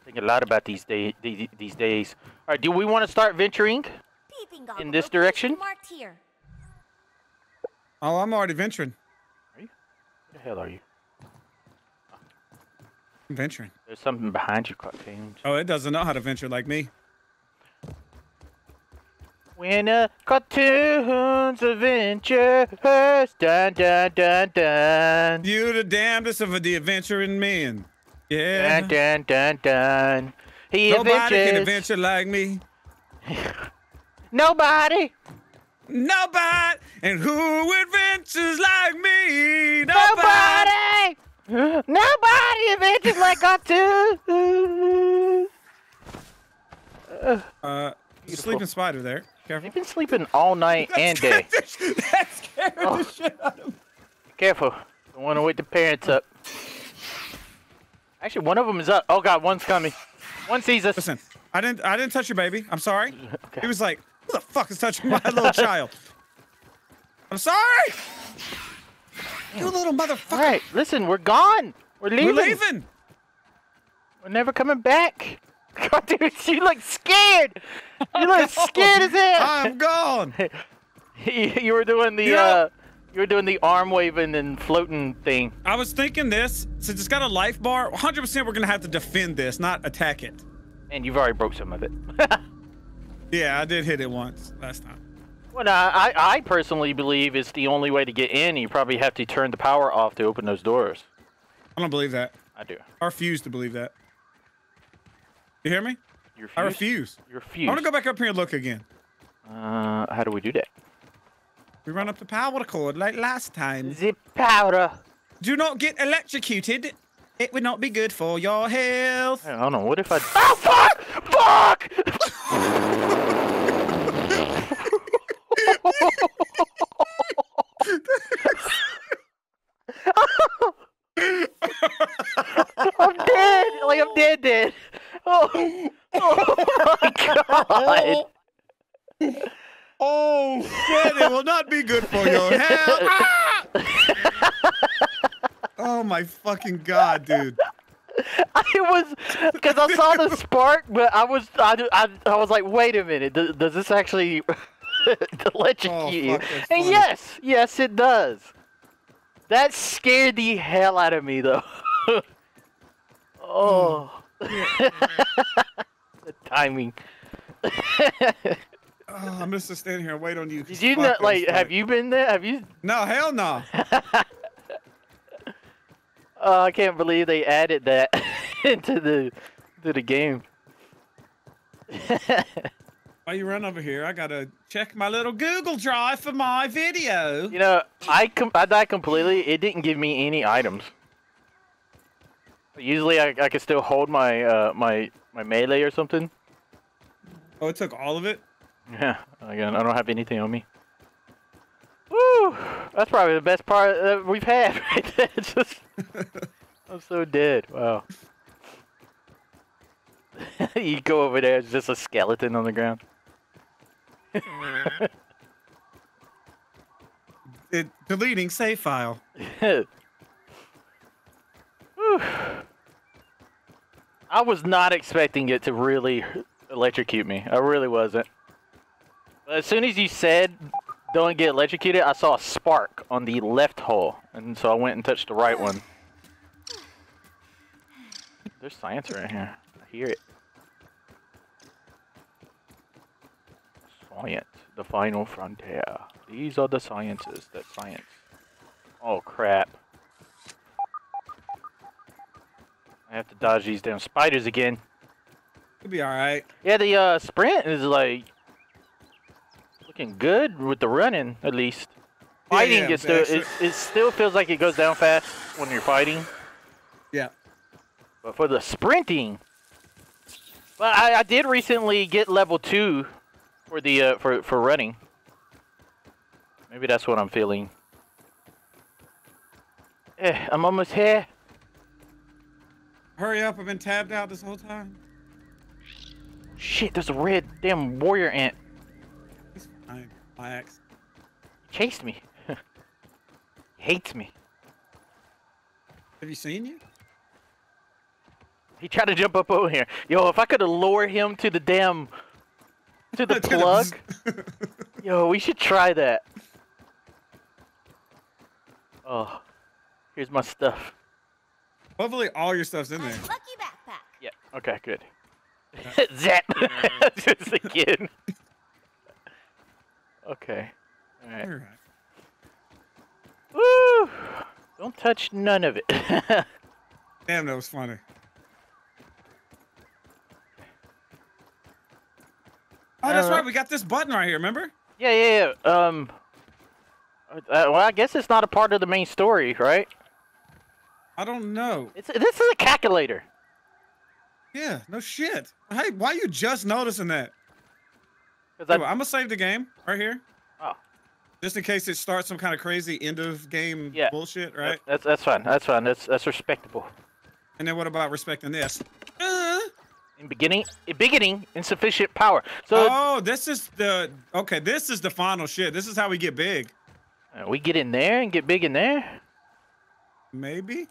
I think a lot about these day these, these days. All right, do we want to start venturing? In this direction? Marked here. Oh, I'm already venturing. Are you? Where the hell are you? I'm venturing. There's something behind you, cartoons. Oh, it doesn't know how to venture like me. When a cartoons adventures, dun dun dun dun. You the damnedest of the adventuring men. Yeah. Dun dun dun dun. He Nobody can adventure like me. Nobody. Nobody. And who adventures like me? Nobody. Nobody. Nobody adventures like cartoons. Uh, Beautiful. sleeping spider there. Careful. You've been sleeping all night and day. that scared Oh. the shit out of me. Careful. Don't want to wake the parents up. Actually, one of them is up. Oh god, one's coming. One sees us. Listen, I didn't. I didn't touch your baby. I'm sorry. Okay. He was like, "Who the fuck is touching my little child?" I'm sorry. You little motherfucker. All right, listen, we're gone. We're leaving. We're leaving. We're never coming back. God, dude, you look scared. You look scared as hell. I'm gone. you you were doing the You know- uh, you were doing the arm waving and floating thing. I was thinking this, since it's got a life bar, 100% we're gonna have to defend this, not attack it. And you've already broke some of it. Yeah, I did hit it once last time. well, I, I personally believe it's the only way to get in. You probably have to turn the power off to open those doors. I don't believe that. I do. I refuse to believe that. You hear me? You're I refuse. You're I fused. want to go back up here and look again. Uh, how do we do that? We run up the power cord like last time. Zip powder. Do not get electrocuted. It would not be good for your health. Hey, hold on. What if I? Oh fuck! Fuck! I'm dead. Like I'm dead, dead. Oh, oh my god. Oh shit! It will not be good for your health. Ah! oh my fucking god, dude. I was because I saw the spark, but I was I, I, I was like, wait a minute, does, does this actually electrocute Oh, you? And funny. yes, yes, it does. That scared the hell out of me, though. oh, the timing. Oh, I'm just gonna stand here and wait on you. Did you not like? Have you been there? Have you? No, hell no. Oh, I can't believe they added that into the to the game. Why you run over here, I gotta check my little Google Drive for my video. You know, I com- I died completely. It didn't give me any items. Usually, I, I could still hold my uh my my melee or something. Oh, it took all of it. Yeah, again, I don't have anything on me. Woo! That's probably the best part that we've had right there. It's Just, I'm so dead. Wow. you go over there, it's just a skeleton on the ground. It deleting save file. I was not expecting it to really electrocute me. I really wasn't. But as soon as you said don't get electrocuted, I saw a spark on the left hole, and so I went and touched the right one. There's science right here. I hear it. Science, the final frontier. These are the sciences that science. Oh crap. I have to dodge these damn spiders again. It'll be all right. Yeah, the uh, sprint is like looking good with the running at least. Yeah, Fighting yeah, gets still it, it still feels like it goes down fast when you're fighting, Yeah. but for the sprinting, but I, I did recently get level two for the uh, for for running. Maybe that's what I'm feeling. Eh, I'm almost here. Hurry up! I've been tabbed out this whole time. Shit, there's a red damn warrior ant fine. My axe. chased me. Hates me. Have you seen you? He tried to jump up over here. Yo, if I could have lowered him to the damn to the plug. Yo, we should try that. Oh, here's my stuff. Hopefully, all your stuff's in there. lucky backpack. Yeah. Okay. Good. Zap. Just again. okay. All right. All right. Woo! Don't touch none of it. Damn, that was funny. Oh, that's Uh, right. We got this button right here. Remember? yeah, yeah, yeah. Um. uh, well, I guess it's not a part of the main story, right? I don't know. It's this is a calculator. Yeah, no shit. Hey, why are you just noticing that? 'Cause I'm gonna save the game right here. Oh. Just in case it starts some kind of crazy end of game Yeah. bullshit, right? That's that's fine. That's fine. That's that's respectable. And then what about respecting this? Uh, In beginning, in beginning, insufficient power. So oh, this is the okay. This is the final shit. This is how we get big. uh, we get in there and get big in there. Maybe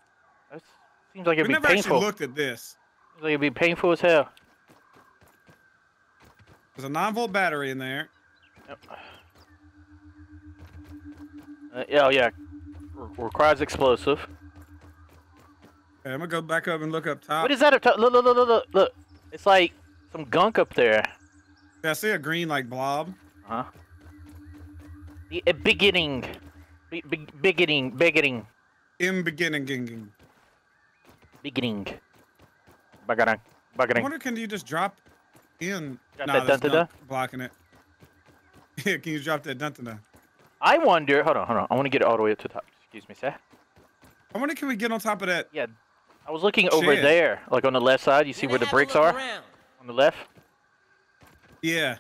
seems like it'd we be never painful. actually looked at this. Seems like it'd be painful as hell. There's a nine volt battery in there. Yep. Uh, yeah, oh, yeah. Re- requires explosive. Okay, I'm gonna go back up and look up top. What is that up top? Look, look, look, look, look. It's like some gunk up there. Yeah, I see a green like blob. Huh? The uh, beginning. Be, be, beginning. Beginning. In beginning. Beginning. Bagarang. I wonder, can you just drop in? Drop Nah, that dunk blocking it. Yeah, can you drop that dun dun I wonder. Hold on, hold on. I want to get it all the way up to the top. Excuse me, sir. I wonder, can we get on top of that? Yeah. I was looking over Shit. there, like on the left side. You see where the bricks are around. on the left. Yeah,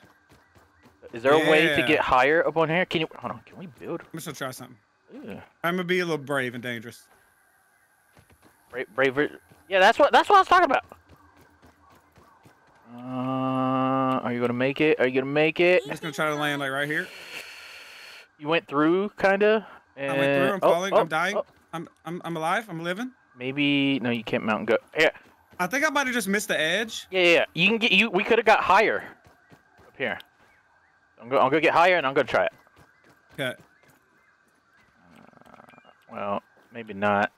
Is there a way to get higher up on here? Can you hold on? Can we build? I'm just gonna try something. Ooh, I'm gonna be a little brave and dangerous. Bra- braver. Yeah, that's what that's what I was talking about. Uh, are you gonna make it? Are you gonna make it? I'm just gonna try to land like right here. You went through, kinda. I went through. I'm oh, falling. oh, I'm dying. oh, I'm I'm I'm alive. I'm living. maybe no, you can't mount and go. Yeah, I think I might have just missed the edge. yeah, yeah. You can get you. We could have got higher up here. I'm go. I'm gonna get higher, and I'm gonna try it. Okay. Well, maybe not.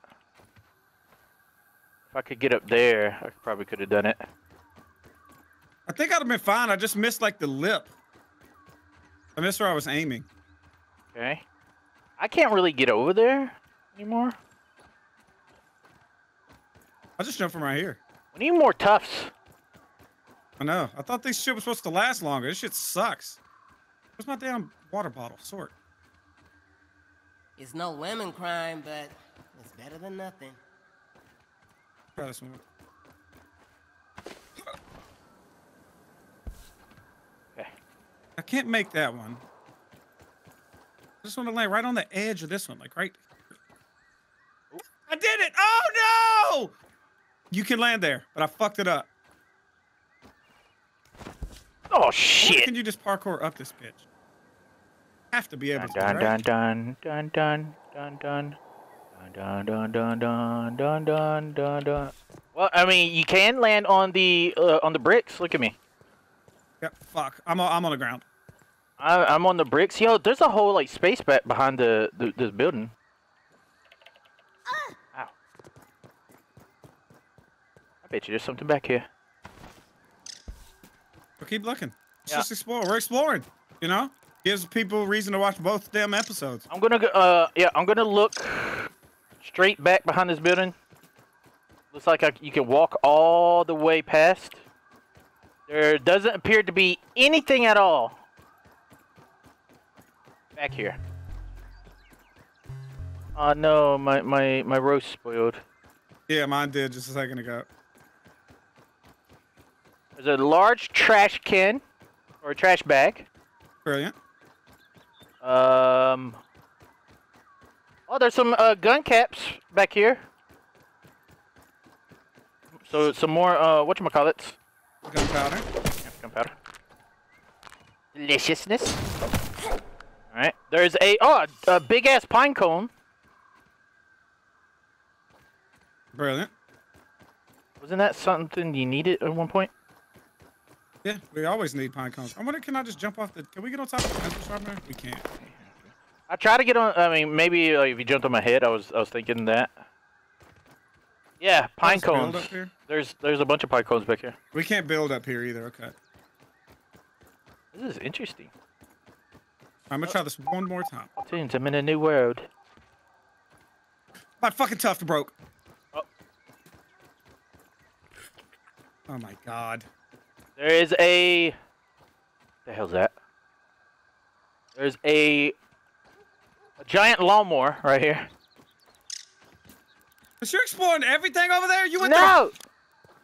If I could get up there, I probably could have done it. I think I'd have been fine. I just missed like the lip. I missed where I was aiming. Okay. I can't really get over there anymore. I just jumped from right here. We need more tufts. I know. I thought this shit was supposed to last longer. This shit sucks. Where's my damn water bottle? Sort. It's no lemon crime, but it's better than nothing. Okay. I can't make that one. I just want to land right on the edge of this one, like right. I did it! Oh no! You can land there, but I fucked it up. Oh Why shit! Can you just parkour up this bitch? Have to be able Dun to. dun right? dun dun dun dun dun dun dun dun dun dun dun dun dun dun. Well, I mean, you can land on the uh, on the bricks. Look at me. Yeah, fuck. I'm on, I'm on the ground. I, I'm on the bricks. Yo, there's a whole like space back behind the, the this building. Ow. I bet you there's something back here. But keep looking. Let's Yeah. just explore. We're exploring. You know, gives people reason to watch both damn episodes. I'm gonna go. Uh, yeah, I'm gonna look straight back behind this building. Looks like I, you can walk all the way past. There doesn't appear to be anything at all. Back here. Oh no, my my my roast spoiled. Yeah, mine did just a second ago. There's a large trash can or a trash bag. Brilliant. Um. Oh, there's some uh, gun caps back here. So some more uh, what you call it? Gunpowder. Gunpowder. Deliciousness. All right. There's a oh a big ass pine cone. Brilliant. Wasn't that something you needed at one point? Yeah, we always need pine cones. I wonder, can I just jump off the? Can we get on top of the pencil sharpener? We can't. I try to get on. I mean, maybe like, if you jumped on my head, I was I was thinking that. Yeah, pine cones. There's there's a bunch of pine cones back here. We can't build up here either. Okay. This is interesting. I'm gonna try this one more time. Tunes, I'm in a new world. My fucking tuft broke. Oh. Oh my god. There is a. The hell's that? There's a. A giant lawnmower right here. Is you exploring everything over there? You went through- No!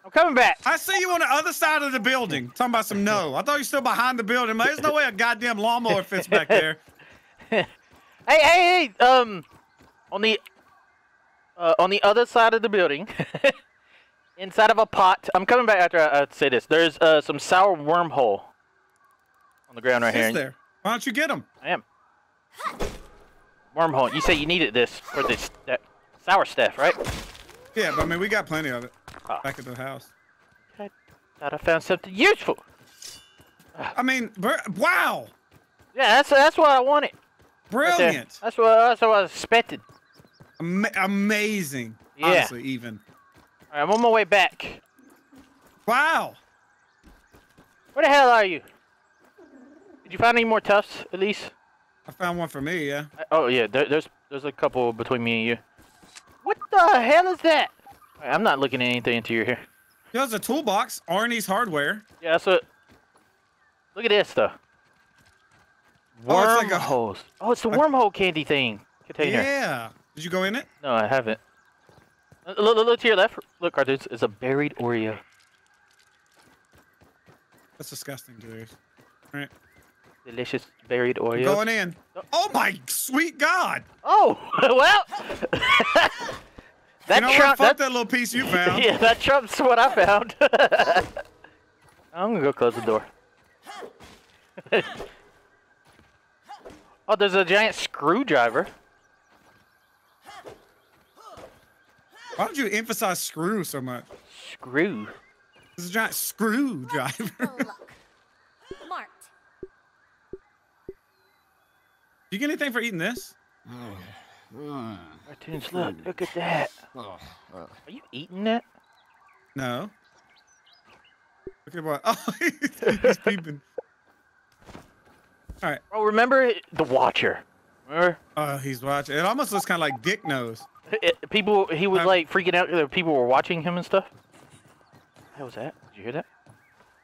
I'm coming back. I see you on the other side of the building. Talking about some no. I thought you were still behind the building. But there's no way a goddamn lawnmower fits back there. Hey, hey, hey! Um, on the. Uh, on the other side of the building, inside of a pot. I'm coming back after I, I say this. There's uh some sour wormhole on the ground right here. there? Why don't you get them? I am. Wormhole. You say you needed this for this sour stuff, right? Yeah, but I mean, we got plenty of it Ah. back at the house. I Thought I found something useful. I mean, wow, Yeah, that's that's what I wanted. right brilliant, That's what that's what I expected. Ama- amazing. Yeah. Honestly, even All right, I'm on my way back. wow. Where the hell are you? Did you find any more tufts, at least? I found one for me. Yeah. Oh yeah, there, there's there's a couple between me and you. What the hell is that? All right, I'm not looking at anything until you're here. There's a toolbox. Arnie's Hardware. Yeah, that's what. Look at this though. Oh, it's like a- Wormholes. Oh, it's the wormhole candy thing container. Yeah. Did you go in it? No, I haven't. Look, look, look to your left. Look, cartoons. It's a buried Oreo. That's disgusting, dude. Right. Delicious buried Oreo. Going in. Oh my sweet God! Oh, well. that you know trump- Fuck that- that little piece you found. yeah, that trumps what I found. I'm gonna go close the door. oh, there's a giant screwdriver. Why don't you emphasize screw so much? Screw. This is a giant screwdriver. Oh, look. Marked. You get anything for eating this? Oh. Cartoons, look, look at that. oh Are you eating that? No. Look at what? Oh, he's peeping. All right. Oh, remember the Watcher? Remember? Oh, he's watching. It almost looks kind of like Dick Nose. It- people, he was Um, like freaking out that people were watching him and stuff. How was that? Did you hear that?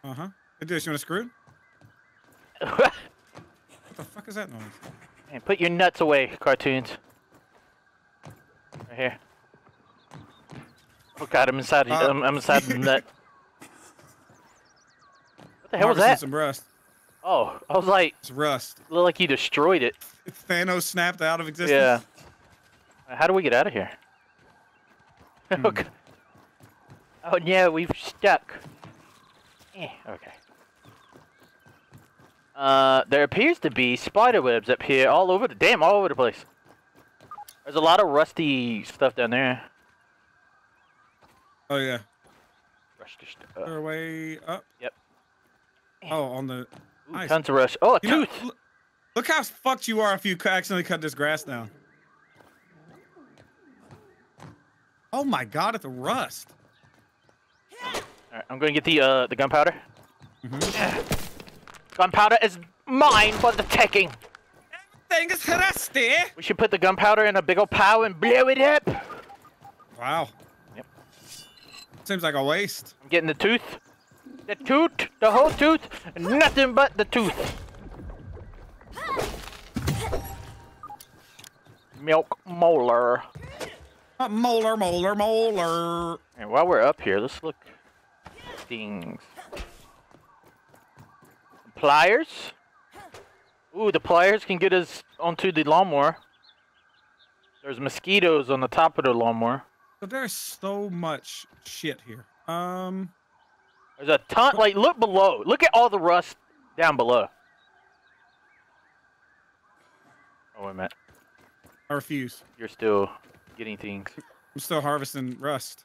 Uh huh. Hey, dude, you want to screw? What the fuck is that noise? Man, put your nuts away, cartoons. Right here. Oh god, I'm inside. Uh, I'm, I'm inside the nut. What the hell was that? Some rust. Oh, I was like, It's rust. looked like you destroyed it. Thanos snapped out of existence. Yeah. How do we get out of here? Hmm. oh, oh no, we've stuck. Eh, okay. Uh, there appears to be spider webs up here all over the damn all over the place. There's a lot of rusty stuff down there. Oh yeah. Rusty stuff. Their way up. Yep. Oh, on the. Ooh, nice. Tons of rush. Oh, a You tooth. look, look how fucked you are if you accidentally cut this grass down. Oh my god, it's a rust. Alright, I'm gonna get the uh the gunpowder. Mhm. Gunpowder is mine for the taking. Everything is rusty. We should put the gunpowder in a big old pile and blow it up. Wow. Yep. Seems like a waste. I'm getting the tooth. The tooth, the whole tooth, nothing but the tooth. milk molar. Uh, molar, molar, molar. And while we're up here, let's look things. Pliers. Ooh, the pliers can get us onto the lawnmower. There's mosquitoes on the top of the lawnmower. But there's so much shit here. Um, There's a ton. Like, look below. Look at all the rust down below. Oh wait a minute. I refuse. You're still getting things. I'm still harvesting rust.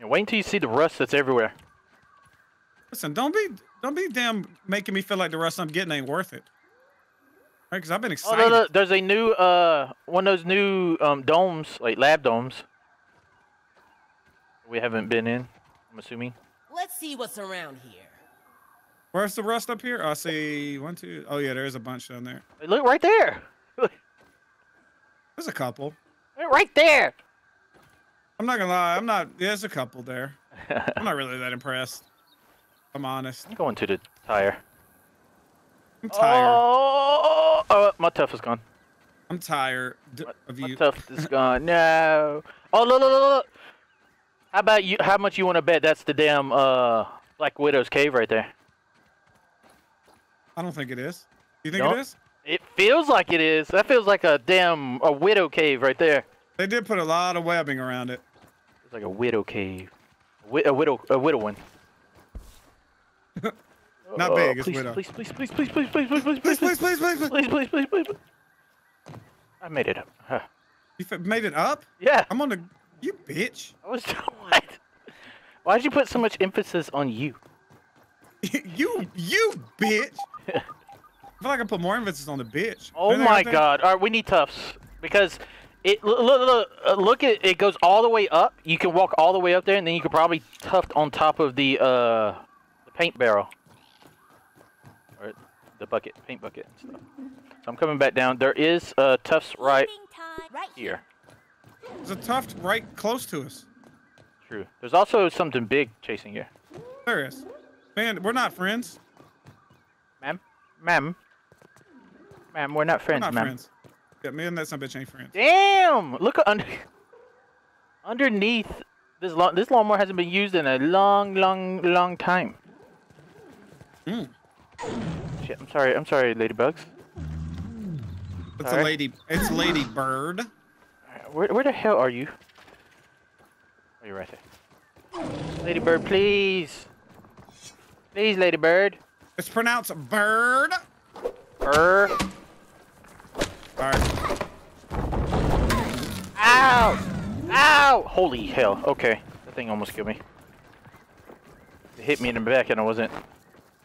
And wait until you see the rust that's everywhere. Listen, don't be don't be damn making me feel like the rust I'm getting ain't worth it. Right? Because I've been Oh excited. no, no, there's a new uh one of those new um domes, like lab domes. We haven't been in. I'm assuming. Let's see what's around here. Where's the rust up here? I see one, two. Oh yeah, there's a bunch down there. Hey, Look right there. There's a couple. right there. I'm not gonna lie. I'm not. There's a couple there. I'm not really that impressed. I'm honest. I'm going to the tire. I'm tired. Oh, oh, my tuft is gone. I'm tired My, of my you. tuft is gone. No. Oh look, look, look, look. How about you? How much you want to bet that's the damn uh Black Widow's cave right there? I don't think it is. You think it is? It feels like it is. That feels like a damn a widow cave right there. They did put a lot of webbing around it. It's like a widow cave. A widow, a widow one. Not Oh, big, it's please, widow. Please, please, please, please, please, please, please, please, Please, please, please, please, please. please, please. I made it up. Huh. You made it up? Yeah. I'm on the. You bitch. I was what? Why did you put so much emphasis on you? you, you bitch. I feel like I put more emphasis on the bitch. Oh my? God! All right, we need tufts because it look look look, uh, at it goes all the way up. You can walk all the way up there, and then you could probably tuft on top of the uh paint barrel or the bucket, paint bucket and stuff. So I'm coming back down. There is uh tufts right Right here. There's a tuft right close to us. True. There's also something big chasing you, There is. Man, we're not friends. ma'am. Ma'am. Ma'am, we're not We're friends, not ma'am. friends. Yeah, me and that some bitch ain't friends. Damn! Look under underneath this lawn. This lawnmower hasn't been used in a long, long, long time. Mm. Shit! I'm sorry. I'm sorry, ladybugs. It's Sorry. a lady. It's Lady Bird. Where, where the hell are you? Oh, you're right there. Ladybird, please. Please, ladybird. It's pronounced bird. Er. All right. Ow! Ow! Holy hell. Okay. That thing almost killed me. It hit me in the back and I wasn't.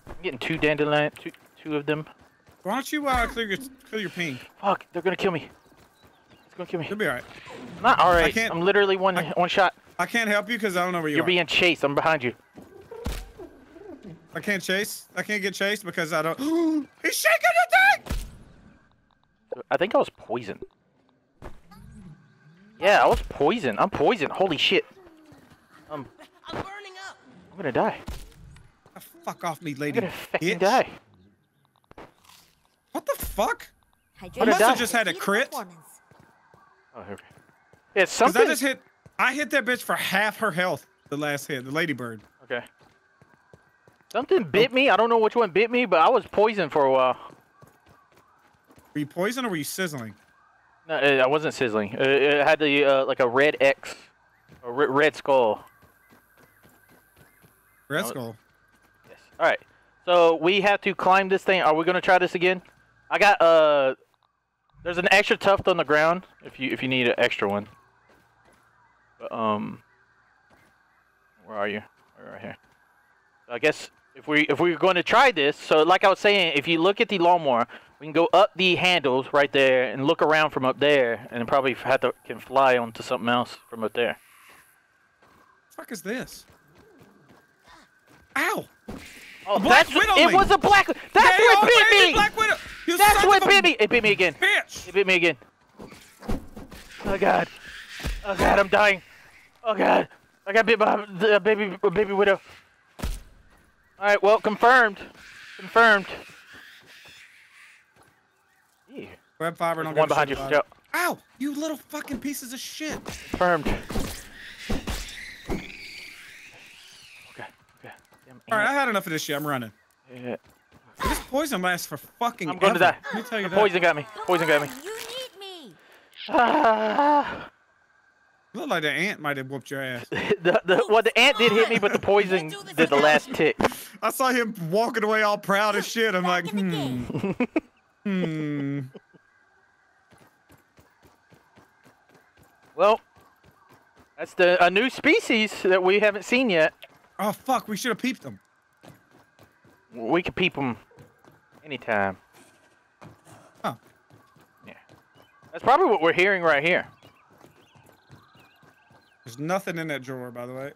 I'm getting two dandelion, two, two of them. Why don't you uh, clear your clear your ping? Fuck, they're gonna kill me. It's gonna kill me. You'll be all right. Not alright. can't- I'm literally one I- one shot. I can't help you because I don't know where you are. You're are. being chased. I'm behind you. I can't chase. I can't get chased because I don't. He's shaking the thing. I think I was poisoned. Yeah, I was poisoned. I'm poisoned. Holy shit. Um, I'm burning up. I'm gonna die. Fuck off me, I'm lady. gonna fucking bitch. die. What the fuck? I Hydrate must have just had a crit. performance. Oh, okay. Yeah, Cause something. I just hit. I hit that bitch for half her health. The last hit, the ladybird. Okay. Something bit me. I don't know which one bit me, but I was poisoned for a while. Were you poisoned or were you sizzling? No, uh, I wasn't sizzling. Uh, It had the uh, like a red X, a red skull. Red Oh. skull. All right. So we have to climb this thing. Are we gonna try this again? I got uh. There's an extra tuft on the ground if you if you need an extra one. But, um. Where are you? Right here. I guess if we if we're going to try this, so like I was saying, if you look at the lawnmower, we can go up the handles right there and look around from up there, and probably have to can fly onto something else from up there. The fuck is this? Ow! Oh, Black that's Widow it was a black. That's They what bit me. Black Widow. You That's what bit me. It bit me again. Bitch. It bit me again. Oh god. Oh god, I'm dying. Oh god. I got bit by a baby baby widow. Alright, well confirmed. Confirmed. Web fiber. There's one behind you. Yep. Ow! You little fucking pieces of shit. Confirmed. Okay. Okay. Damn All right, I had enough of this shit. I'm running. Yeah. This poison lasts for fucking. I'm going to ever. die. Let me tell you that. Poison got me. Poison got me. You need me. Ah. Look like the ant might have whooped your ass. the, the, well, the ant did hit me, but the poison did the last tick. I saw him walking away all proud as shit. I'm like, Back in the hmm, hmm. Well, that's the a new species that we haven't seen yet. Oh fuck, we should have peeped them. We could peep them anytime. Huh. Yeah. That's probably what we're hearing right here. There's nothing in that drawer, by the way.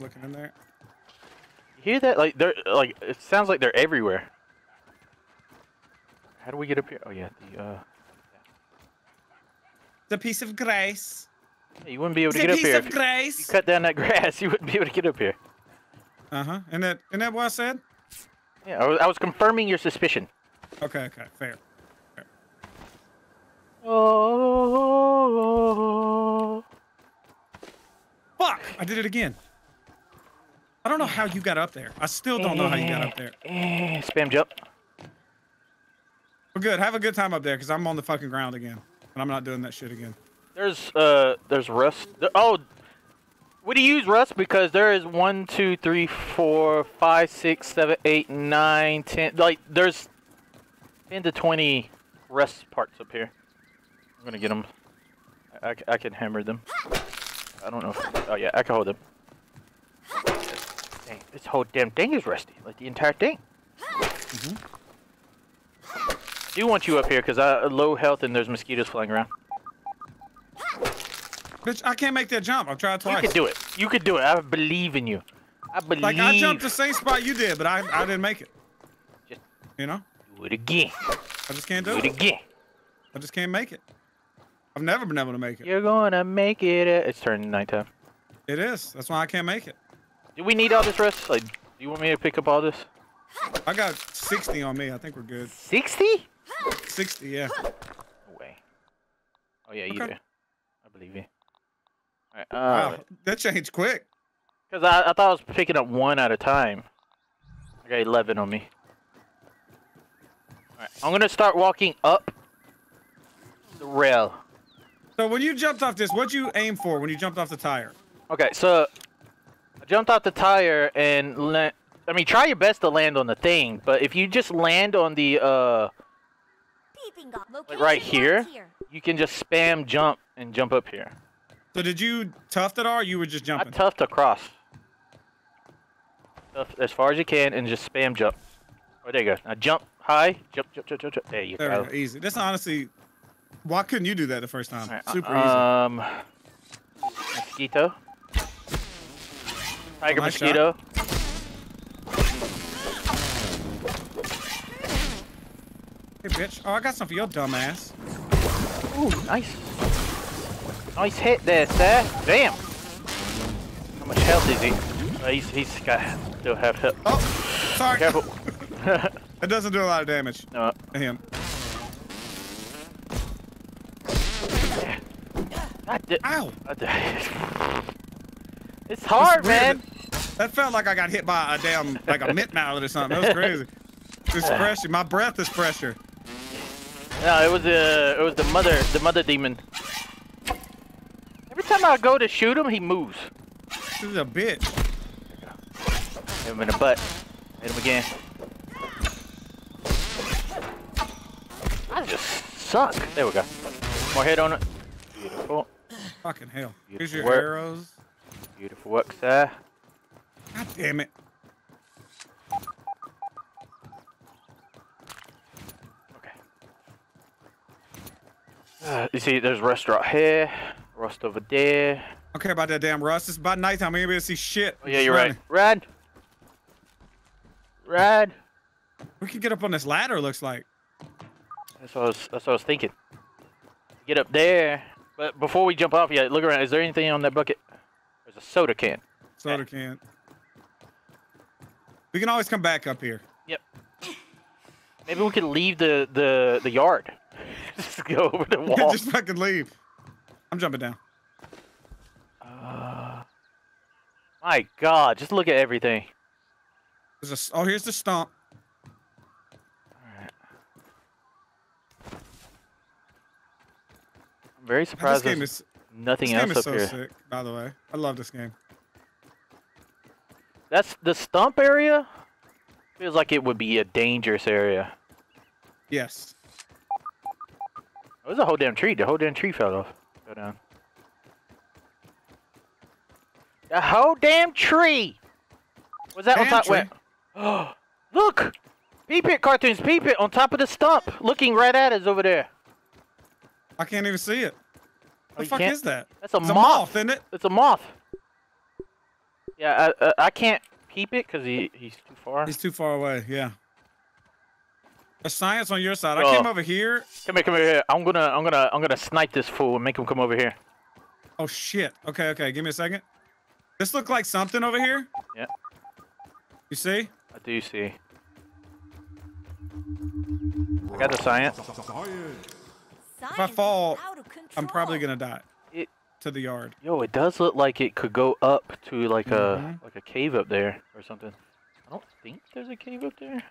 Looking in there. You hear that? Like they're like it sounds like they're everywhere. How do we get up here? Oh yeah, the uh The piece of grace. yeah, you wouldn't be able to get up here. piece of If you cut down that grass, you wouldn't be able to get up here. Uh huh. And that, and that what I said? Yeah, I was, I was confirming your suspicion. Okay, okay, fair. Oh. Fuck! I did it again. I don't know how you got up there. I still don't know how you got up there. Eh, Spam jump. Well, good. Have a good time up there, cause I'm on the fucking ground again, and I'm not doing that shit again. There's uh there's rust. Oh, would you use rust because there is one, two, three, four, five, six, seven, eight, nine, ten. Like there's ten to twenty rust parts up here. I'm gonna get them. I I can hammer them. I don't know. If, oh yeah, I can hold them. Dang, this whole damn thing is rusty. Like the entire thing. Mm-hmm. I do want you up here because I low health and there's mosquitoes flying around. Bitch, I can't make that jump. I've tried You twice. could do it. You could do it. I believe in you. I believe. Like I jumped the same spot you did, but I I didn't make it. Just- You know, Do it again. I just can't Do do it it. again. I just can't make it. I've never been able to make it. You're gonna make it. It's turning nighttime. It is. That's why I can't make it. Do we need all this rest? Like, do you want me to pick up all this? I got 60 on me. I think we're good. 60? 60, yeah. No way. Oh yeah, you do. I believe you. Alright, Wow, uh, that changed quick. because I, I thought I was picking up one at a time. I got 11 on me. Alright, I'm gonna start walking up the rail. So when you jumped off this, what'd you aim for when you jumped off the tire? Okay, so I jumped off the tire and la- I mean, try your best to land on the thing, but if you just land on the uh, Peeping Dog. Location right here? here. you can just spam jump and jump up here. So did you tough it or you were just jumping. I toughed across. Tough as far as you can and just spam jump. Oh, there you go. Now jump high, jump, jump, jump, jump, jump. There you there go. easy. That's honestly, why couldn't you do that the first time? Alright, Super um, mosquito. Tiger nice mosquito. easy. Hey, bitch. Oh, I got some for your dumb ass. Ooh, nice. Nice hit there, sir. Damn. How much health is he? Uh, he's he's got still have health. Oh, sorry. Careful. It doesn't do a lot of damage no. to him. Ow. I it's hard, weird man. That felt like I got hit by a damn, like a mint mallet or something. That was crazy. It's pressure. My breath is pressure. No, it was uh, it was the mother, the mother demon. Every time I go to shoot him, he moves. This is a bitch. Hit him in the butt. Hit him again. I just suck. There we go. More head on it. Beautiful. Fucking hell. Here's your work. arrows. Beautiful work, sir. God damn it. Okay. Uh, you see, there's a restaurant here, rust over there. Okay, about that damn rust. It's about nighttime. We ain't able to see shit. Oh yeah, you're right. Run. Run. We could get up on this ladder. Looks like. That's what I was. That's what I was thinking. Get up there. But before we jump off, yeah, look around. Is there anything on that bucket? There's a soda can. Soda can. We can always come back up here. Yep. Maybe we could leave the the the yard. Just go over the wall. Just fucking leave. I'm jumping down. Uh, my God, just look at everything. There's a oh, here's the stump. Alright. I'm very Man, This surprised game is nothing this game else is up so here. sick. By the way, I love this game. That's the stump area. Feels like it would be a dangerous area. Yes. Oh, there's a whole damn tree. The whole damn tree fell off. Go down. The whole damn tree. Was that on top? tree. Wait. Oh, look! Peep it cartoons. Peep it on top of the stump, looking right at us over there. I can't even see it. Oh, What the fuck can't? is that? That's a It's a moth. moth, isn't it? It's a moth. Yeah, I, uh, I can't peep it because he, he's too far. He's too far away. Yeah. The science on your side. I Oh. came over here. Come here, come over here. I'm gonna, I'm gonna, I'm gonna snipe this fool and make him come over here. Oh shit. Okay, okay. Give me a second. This look like something over here. Yeah. You see? I do see. I got the science. If I fall, I'm probably gonna die. It- to the yard. Yo, it does look like it could go up to like a Mhm. like a cave up there or something. I don't think there's a cave up there.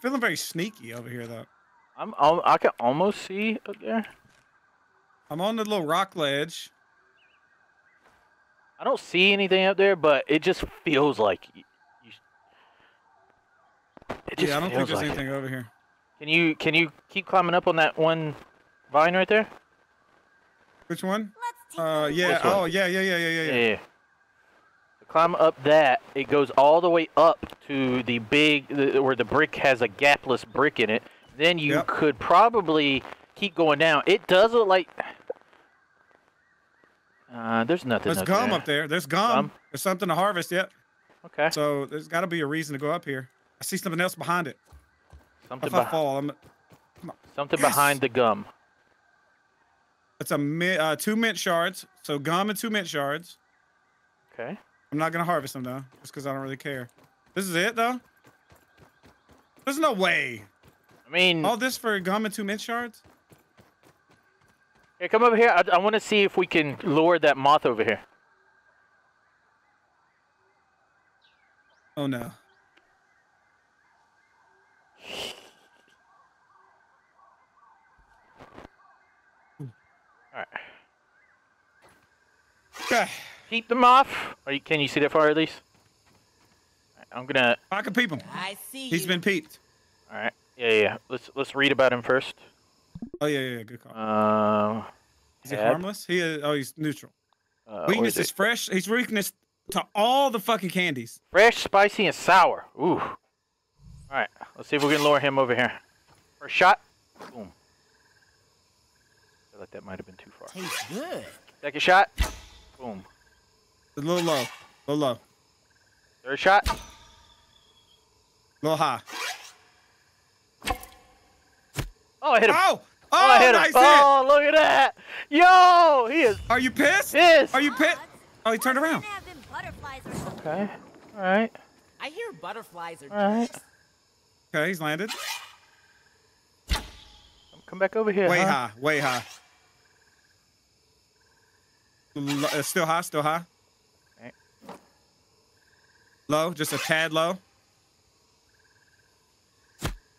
Feeling very sneaky over here though. I'm, al- I can almost see up there. I'm on the little rock ledge. I don't see anything up there, but it just feels like y- you. It just Yeah, I don't think there's like it. anything over here. Can you can you keep climbing up on that one vine right there? Which one? Let's take Uh, a yeah. This one. Oh, yeah, yeah, yeah, yeah, yeah, yeah. Yeah. Climb up that. It goes all the way up to the big, the, where the brick has a gapless brick in it. Then you Yep. could probably keep going down. It does look like. Uh, there's nothing. There's up gum there. up there. There's gum. Gum? There's something to harvest yet. Okay. So there's got to be a reason to go up here. I see something else behind it. Something, If I fall, I'm. something Yes! behind the gum. It's a uh, two mint shards. So gum and two mint shards. Okay. I'm not gonna harvest them though, just because I don't really care. This is it though. There's no way. I mean, All this for gum and two mint shards? here, come over here. I, I want to see if we can lure that moth over here. Oh no. All right. Okay. Keep them off. Or you, can you see that far at least? All right, I'm gonna. I can peep him. I see He's you. been peeped. All right. Yeah, yeah, yeah. Let's let's read about him first. Oh yeah, yeah, yeah. Good call. Um. Is he harmless? He is. Oh, he's neutral. Uh, Weakness is fresh. He's weakness to all the fucking candies. fresh, spicy, and sour. Ooh. All right. Let's see if we can lure him over here. First shot. Boom. feel like that might have been too far. Tastes good. Second shot. Boom. A little low. A little low. Third shot. A little high. Oh, I hit him. Oh! Oh, Oh, I hit him. hit! Oh, look at that. Yo, he is Are you pissed? pissed. Are you pissed? Oh, he turned around. have them butterflies or something. Okay. All right. I hear butterflies are All right. Okay, he's landed. Come back over here. Way huh? high. Way high. Still high. Still high. Okay. Low. Just a tad low.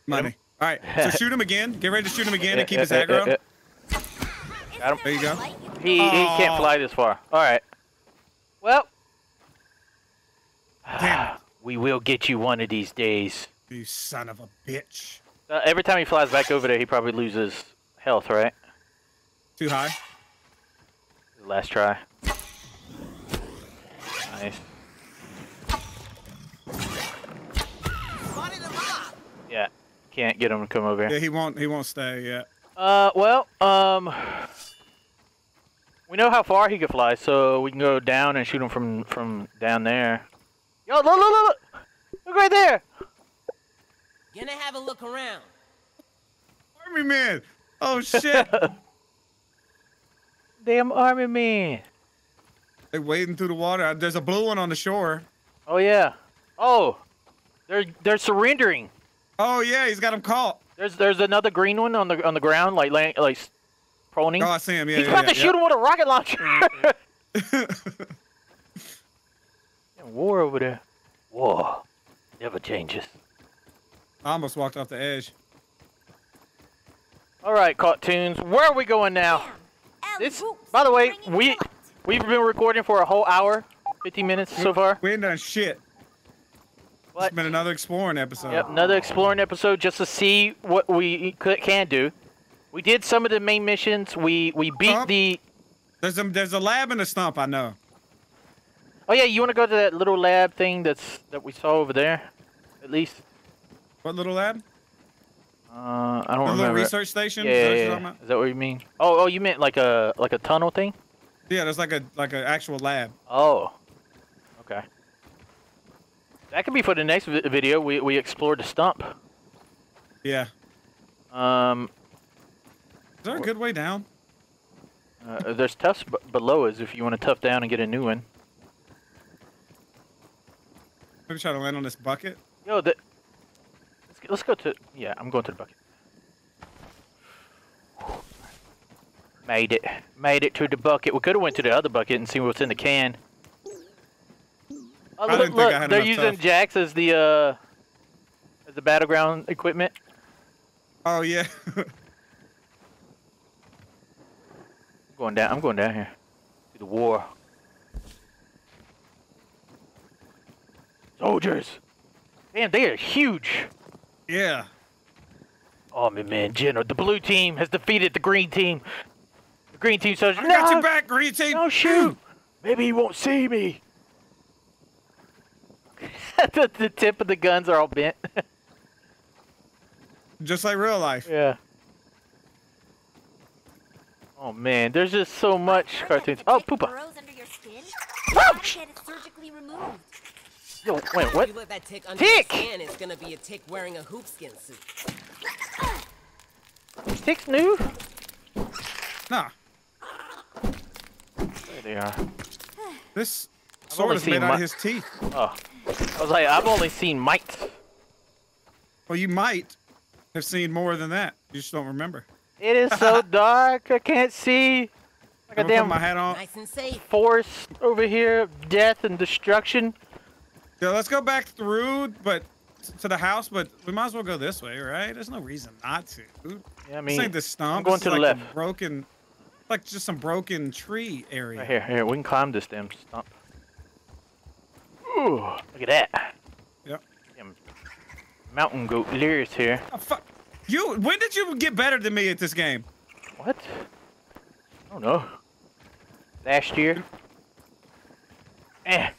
Money. All right. So shoot him again. Get ready to shoot him again and keep his uh, uh, aggro. uh, Got him. There you go. He, he can't fly this far. All right. Well. Damn we will get you one of these days. You son of a bitch. Uh, every time he flies back over there, he probably loses health, right? Too high. Last try. Nice. Spotted a moth. Yeah. Can't get him to come over here. Yeah, here. he won't. He won't stay yet. Uh, well, um, we know how far he can fly, so we can go down and shoot him from from down there. Yo, look, look, look, look! Look right there! Gonna have a look around. Army man. Oh shit. Damn army man. they wading through the water. Uh, There's a blue one on the shore. Oh yeah. Oh, they're they're surrendering. Oh yeah, he's got him caught. There's there's another green one on the on the ground, like laying, like proning. Oh, I see him. Yeah, He's yeah, about yeah, to shoot him with a rocket launcher. War over there. War never changes. I almost walked off the edge. All right, cartoons. Where are we going now? This, by the way, we we've been recording for a whole hour, 50 minutes so far. We ain't done shit. It's been another exploring episode. Yep, another exploring episode just to see what we c- can do. We did some of the main missions. We we beat the. There's a there's a lab in the stump. I know. Oh yeah, you want to go to that little lab thing that's that we saw over there, at least. What little lab? Uh, I don't little remember. research station. Yeah, Is that yeah, yeah. Is that what you mean? Oh, oh, you meant like a like a tunnel thing? Yeah, there's like a like an actual lab. Oh, okay. That could be for the next vi- video. We we explored the stump. Yeah. Um, Is there a good way down? uh, there's tufts b- below us if you want to tough down and get a new one. Maybe try to land on this bucket. Yo, the, let's go, let's go to yeah. I'm going to the bucket. Made it. Made it to the bucket. We could have went to the other bucket and seen what's in the can. Oh, I look, look, I they're using tough. jacks as the uh as the battleground equipment. Oh yeah. I'm going down. I'm going down here. To the war. Soldiers. Man, they are huge. yeah. Oh man, man, General, the blue team has defeated the green team. The green team says, I "No, got your back, green team. no shoot. Maybe he won't see me." the, the tip of the guns are all bent. Just like real life. yeah. Oh man, there's just so much cartoons. Oh, tick poopa. burrows under your skin? Try to Ouch! get it surgically removed. Yo, wait, If what? you let that tick under Tick! your skin, it's gonna be a tick wearing a hoopskin suit. Ticks new? Nah. There they are. This I've sword only is made seen out of his teeth. Oh, I was like, I've only seen mites. Well, you might have seen more than that. You just don't remember. It is so dark. I can't see. Like a I'm gonna put damn my hat on. Nice and safe. forest over here death and destruction. Yeah, let's go back through, but to the house. But we might as well go this way, right? There's no reason not to. Yeah, I This mean, ain't the stump. I'm going this to the like left. broken, like just some broken tree area. right here, here, we can climb this damn stump. Ooh, look at that. Yep. Damn mountain goat Lyris here. Oh, fuck. You. When did you get better than me at this game? What? I don't know. Last year. Eh.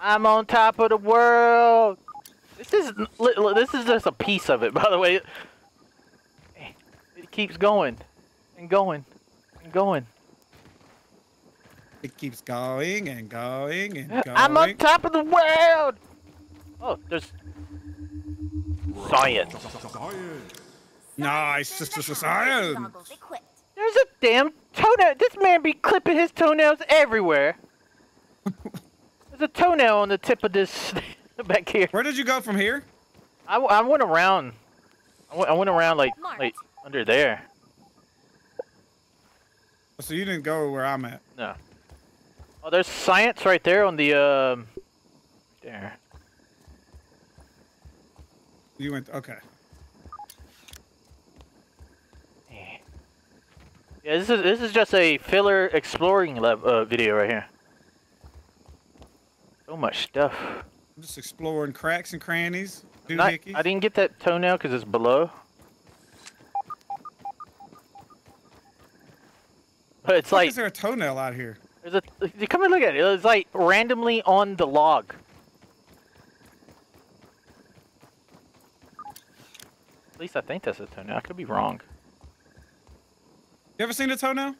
I'm on top of the world. This is this is just a piece of it, by the way. It keeps going and going and going. It keeps going and going and going. I'm on top of the world. Oh, there's science. Nice, Science sister in science. There's a damn toenail. This man be clipping his toenails everywhere. There's a toenail on the tip of this back here. Where did you go from here? I, w- I went around. I went, I went around like Marked. like under there. So you didn't go where I'm at. No. Oh, there's science right there on the um. There. You went. Okay. Yeah, this is this is just a filler exploring uh, video right here. So much stuff. I'm just exploring cracks and crannies. Not. I didn't get that toenail because it's below. But it's like is there a toenail out here? There's a. You come and look at it. It's like randomly on the log. At least I think that's a toenail. I could be wrong. You ever seen a toenail?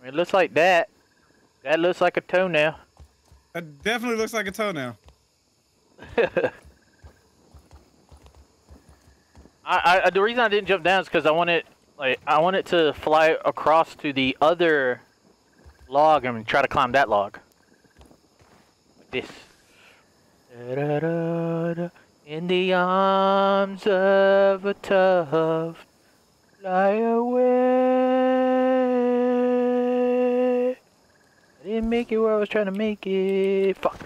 I mean, it looks like that. That looks like a toenail. That definitely looks like a toenail. I, I the reason I didn't jump down is because I wanted like I wanted to fly across to the other log and try to climb that log. this. Da-da-da-da. In the arms of a tuft fly away. I didn't make it where I was trying to make it. Fuck.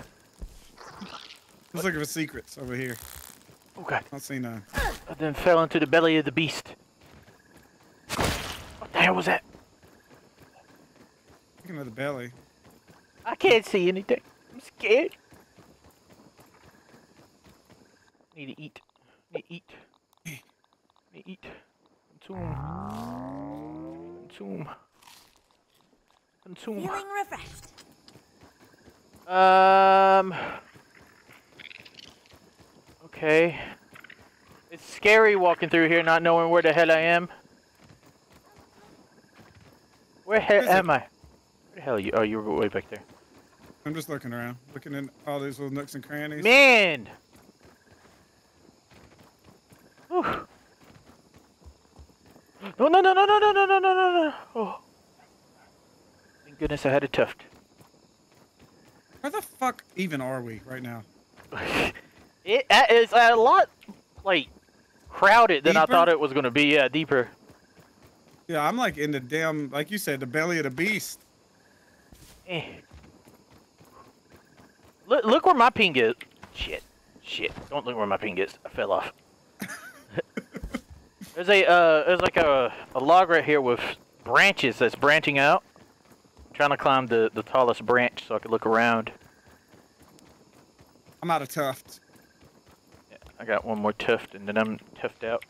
Let's look for secrets over here. Oh god. I don't see none. I then fell into the belly of the beast. What the hell was that? Looking at the belly. I can't see anything. I'm scared. Need to eat. Need to eat. Need to eat. Consume. Consume. Consume. Feeling refreshed. Um. Okay. It's scary walking through here not knowing where the hell I am. Where he- Is it? am I? Hell you? Oh, you're way back there. I'm just looking around, looking in all these little nooks and crannies. Man! Whew. No, no, no, no, no, no, no, no, no, no, no. Oh. Thank goodness I had a tuft. Where the fuck even are we right now? it uh, is a lot, like, crowded than I thought it was going to be. Yeah, deeper. Yeah, I'm like in the damn, like you said, the belly of the beast. Eh. Look, look where my ping is. Shit. Shit. Don't look where my ping is. I fell off. there's a, uh, there's like a, a log right here with branches that's branching out. I'm trying to climb the, the tallest branch so I can look around. I'm out of tuft. Yeah, I got one more tuft and then I'm tuft out.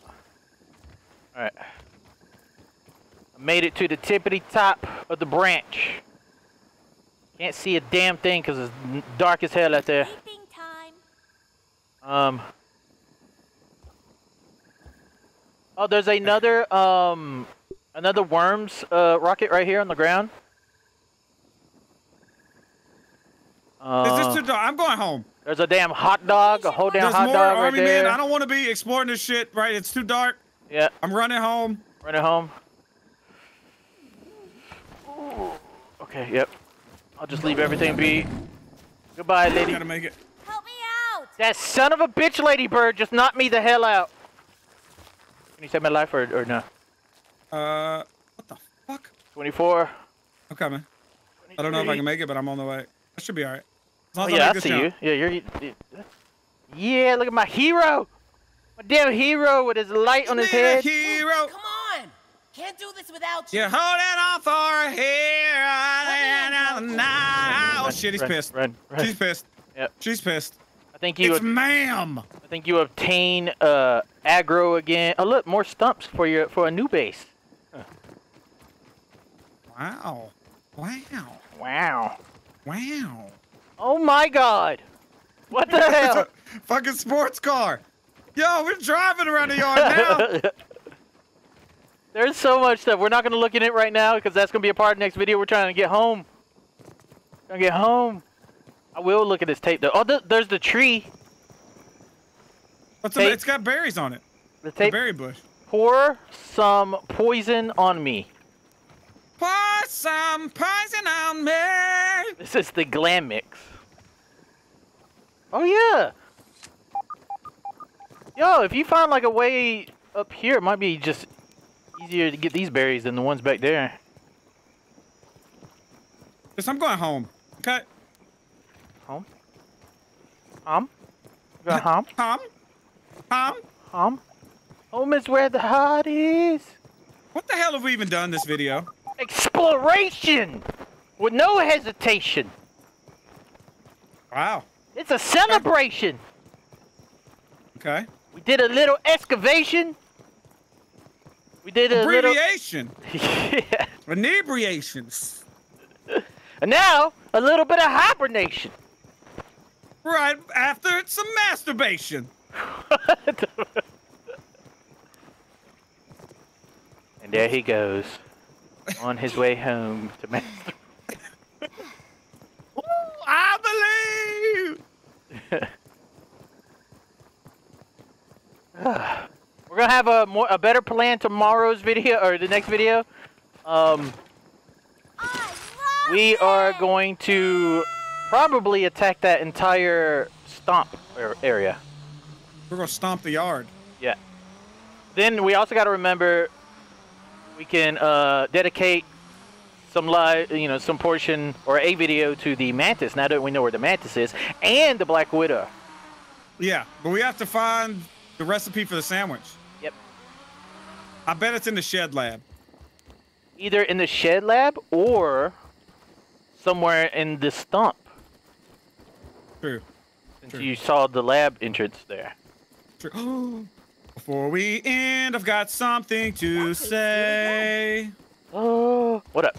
Alright. I made it to the tippity top of the branch. Can't see a damn thing because it's dark as hell out there. Sleeping time. Um. Oh, there's another um, another worms uh rocket right here on the ground. Is Uh, this too dark? I'm going home. there's a damn hot dog, a whole damn There's hot more dog right army there. men. I don't want to be exploring this shit. Right? It's too dark. Yeah, I'm running home. run it home. Ooh. Okay, yep. I'll just leave everything be. Goodbye, I lady. gotta make it. Help me out. That son of a bitch, ladybird, just knocked me the hell out. Can you save my life or, or no? Uh, what the fuck? 24. I'm coming. I don't know if I can make it, but I'm on the way. I should be alright. Oh yeah, I make see jump. you. Yeah, you're. you- Yeah, look at my hero. My damn hero with his light on his Need a head. hero. Come on! Can't do this without you. You're holding on for a hero. Now. Oh Run, shit, he's run, pissed. Run. She's pissed. Yep. She's pissed. I think you. It's ma'am. I think you obtain uh aggro again. Oh look, more stumps for your for a new base. Wow. Wow. Wow. Wow. Oh my God. What the hell? fucking sports car. Yo, we're driving around the yard now. There's so much stuff. We're not gonna look at it right now because that's gonna be a part of the next video. We're trying to get home. Trying to get home. I will look at this tape though. Oh, th- there's the tree. What's the, it's got berries on it. The The tape. berry bush. Pour some poison on me. Pour some poison on me. This is the glam mix. Oh yeah. Yo, if you find like a way up here, it might be just easier to get these berries than the ones back there. Yes, I'm going home. Okay. Home. Hum. You got hum. Hum. Hum. Hum. Oh, Home is where the heart is. What the hell have we even done this video? Exploration with no hesitation. Wow. It's a celebration. Okay. We did a little excavation. We did a little. Abbreviation. yeah. Inebriations. And now a little bit of hibernation. Right after some masturbation. and there he goes on his way home to master. I believe. We're gonna have a more a better plan tomorrow's video or the next video. Um, we are going to probably attack that entire stomp area. We're gonna stomp the yard. Yeah. Then we also got to remember we can uh, dedicate some live, you know, some portion or a video to the mantis. Now that we know where the mantis is, and the black widow. Yeah, but we have to find the recipe for the sandwich. Yep. I bet it's in the shed lab. Either in the shed lab or somewhere in the stump. True. Since Sure. you saw the lab entrance there. True. Before we end, I've got something to say. Oh, what up?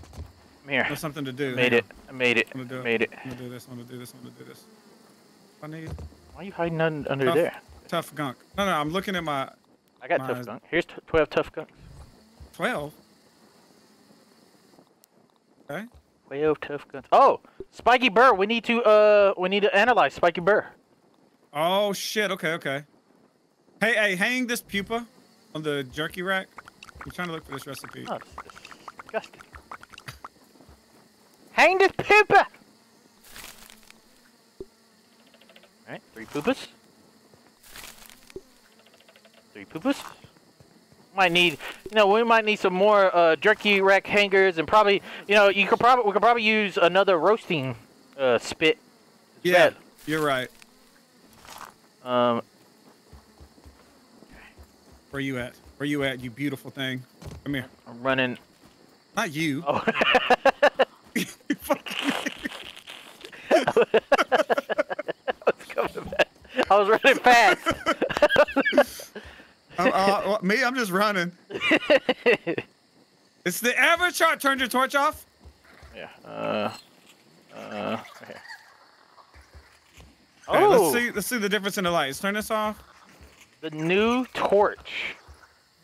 Come here. There's something to do. Made it. I made it. I'm gonna do I it. made it. I'm gonna do this. I'm gonna do this. I'm gonna do this. I need Why are you hiding un- under Tough. there? tough gunk. No, no, I'm looking at my I got My- tough gunk. Here's t- 12 tough gunks. 12. Okay. 12 tough guns. Oh, Spiky Burr. We need to uh we need to analyze Spiky Burr. Oh shit. Okay, okay. Hey, hey, hang this pupa on the jerky rack. I'm trying to look for this recipe. Oh, this disgusting. Hang this pooper! Alright, three poopas. Three poopas. Might need, you know, we might need some more uh, jerky rack hangers, and probably, you know, you could probably we could probably use another roasting uh, spit. Yeah, Bad. you're right. Um, Where you at? Where you at, you beautiful thing? Come here. I'm running. Not you. Oh, I was coming back. I was running fast. Uh, uh, me, I'm just running. It's the average shot. Turned your torch off. Yeah. Uh. Uh. Okay. Okay, Oh, let's see. Let's see the difference in the lights. Turn this off. the new torch.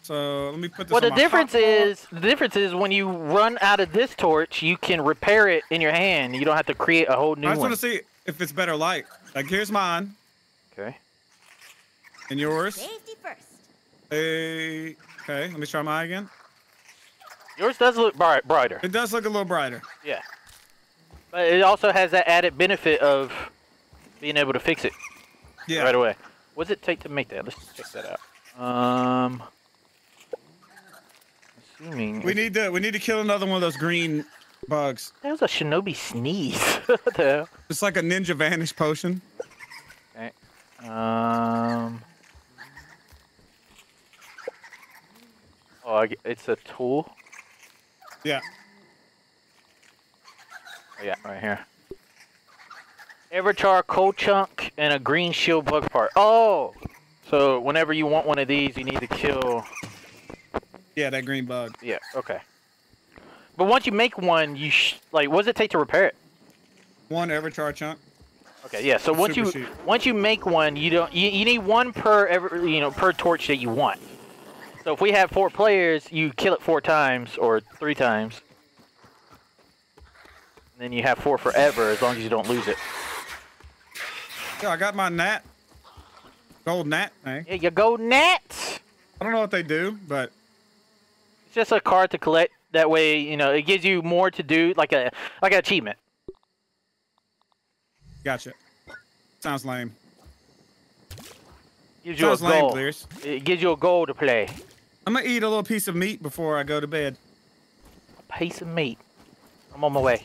So let me put this. Well, on the my difference hotbar. is the difference is when you run out of this torch, you can repair it in your hand. You don't have to create a whole new one. I just want to see if it's better light. Like here's mine Okay. and yours. Safety first. Hey, okay, let me try mine again. Yours does look bright, brighter. It does look a little brighter. Yeah. But it also has that added benefit of being able to fix it Yeah. right away. What does it take to make that? Let's check that out. Um. Assuming We need to we need to kill another one of those green bugs. that was a shinobi sneeze. It's like a ninja vanish potion. Okay. Um. Oh, it's a tool. Yeah. Oh yeah, right here. Everchar cold chunk and a green shield bug part. Oh, so whenever you want one of these, you need to kill. Yeah, that green bug. Yeah. Okay. But once you make one, you sh- like, what does it take to repair it? One Everchar chunk. Okay. Yeah. So once you Super sheet. once you make one, you don't you, you need one per every you know per torch that you want. So if we have four players, you kill it four times or three times. And then you have four forever as long as you don't lose it. Yeah, I got my gnat. Gold gnat thing. Yeah, you go Nats. I don't know what they do, but It's just a card to collect. That way, you know, it gives you more to do, like a like an achievement. gotcha. Sounds lame. Gives you a Sounds lame, goal. Clears. It gives you a goal to play. I'm gonna eat a little piece of meat before I go to bed. A piece of meat. I'm on my way.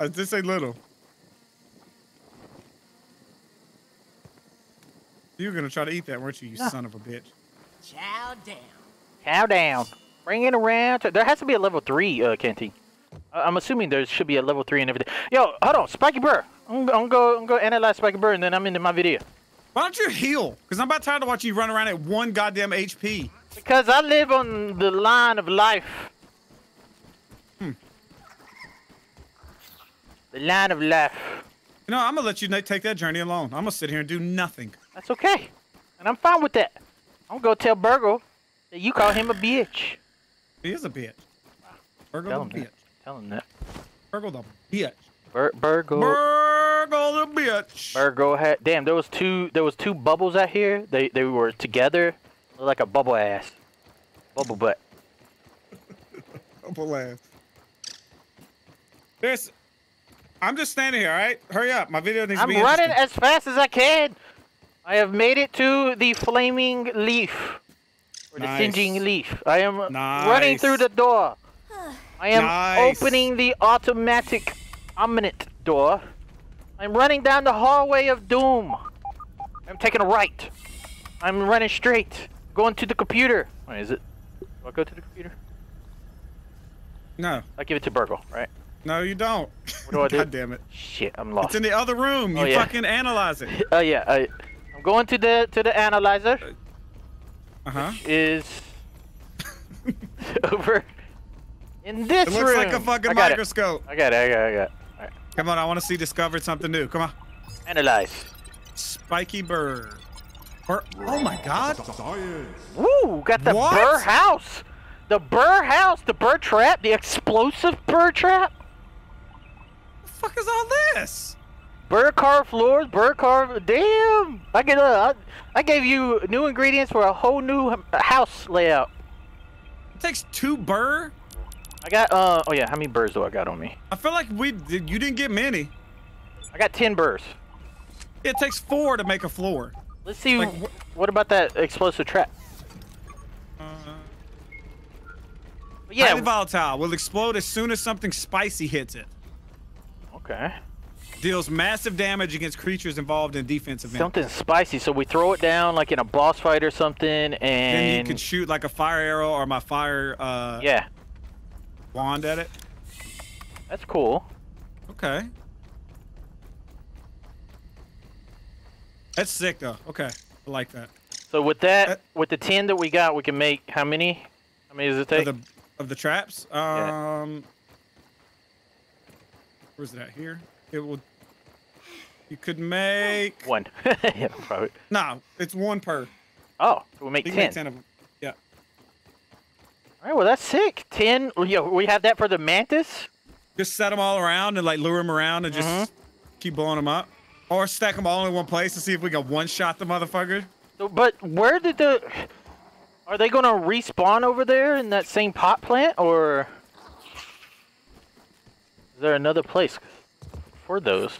I just say little. You were gonna try to eat that, weren't you, you Yeah. son of a bitch? Chow down. Cow down. Bring it around. To, there has to be a level three uh, canteen. I- I'm assuming there should be a level three and everything. Yo, hold on, Spiky Burr. I'm, I'm go I'm go analyze Spiky Burr and then I'm into my video Why don't you heal? Because I'm about tired of watching you run around at one goddamn HP. because I live on the line of life. Hmm. The line of life. You know, I'm gonna let you take that journey alone. I'm gonna sit here and do nothing. That's okay. And I'm fine with that. I'm gonna go tell Burgle that you call him a bitch. He is a bitch. Tell Burgle him the bitch. that. Tell him that. Burgle the bitch. Bur- Burgle. Burgle the bitch. Burgle had. Damn, there was two. There was two bubbles out here. They they were together, Looked like a bubble ass, bubble butt. Couple laughs. There's I'm just standing here. All right, hurry up. My video needs I'm to be running as fast as I can. I have made it to the flaming leaf. Or the Nice. singeing leaf. I am running through the door. I am Nice. opening the automatic ominate door. I'm running down the hallway of doom. I'm taking a right. I'm running straight. Going to the computer. Wait, is it? Do I go to the computer? No, I give it to BURG.L, right? no, you don't. What do I do? God damn it! Shit, I'm lost. It's in the other room. You Oh, yeah. fucking analyze it. Oh yeah, I, I'm going to the to the analyzer. Uh huh. Is over in this It looks room. like a fucking I microscope. It. I got it. I got it. I got it. Come on, I want to see discovered something new. Come on. Analyze. Spiky bird. Or, oh my god. Woo! Got the What? burr house. The burr house. The burr trap. The explosive burr trap. What the fuck is all this? Burr carved floors. Burr carved. Damn! I get. Uh, I, I gave you new ingredients for a whole new house layout. It takes two burr. I got. Uh. Oh yeah. How many burrs do I got on me? I feel like we you didn't get many. I got ten burrs. It takes four to make a floor. Let's see. Like, wh- what about that explosive trap? Uh, Yeah. Highly volatile. Will explode as soon as something spicy hits it. Okay. Deals massive damage against creatures involved in defensive. Something spicy. So we throw it down like in a boss fight or something, and Then you could shoot like a fire arrow or my fire uh, yeah, wand at it. that's cool. Okay. That's sick though. Okay, I like that. So with that, Uh, with the ten that we got, we can make how many? How many does it Of take? the of the traps. Um, where's it at? Here. It will. You could make. One. yeah, probably. No, it's one per. Oh, so we make ten. make ten of them. All right. Well, that's sick. Ten. Yeah, we have that for the mantis. Just set them all around and like lure them around and just Mhm. keep blowing them up, or stack them all in one place and see if we can one shot the motherfucker. So, but where did the? Are they gonna respawn over there in that same pot plant, or is there another place for those?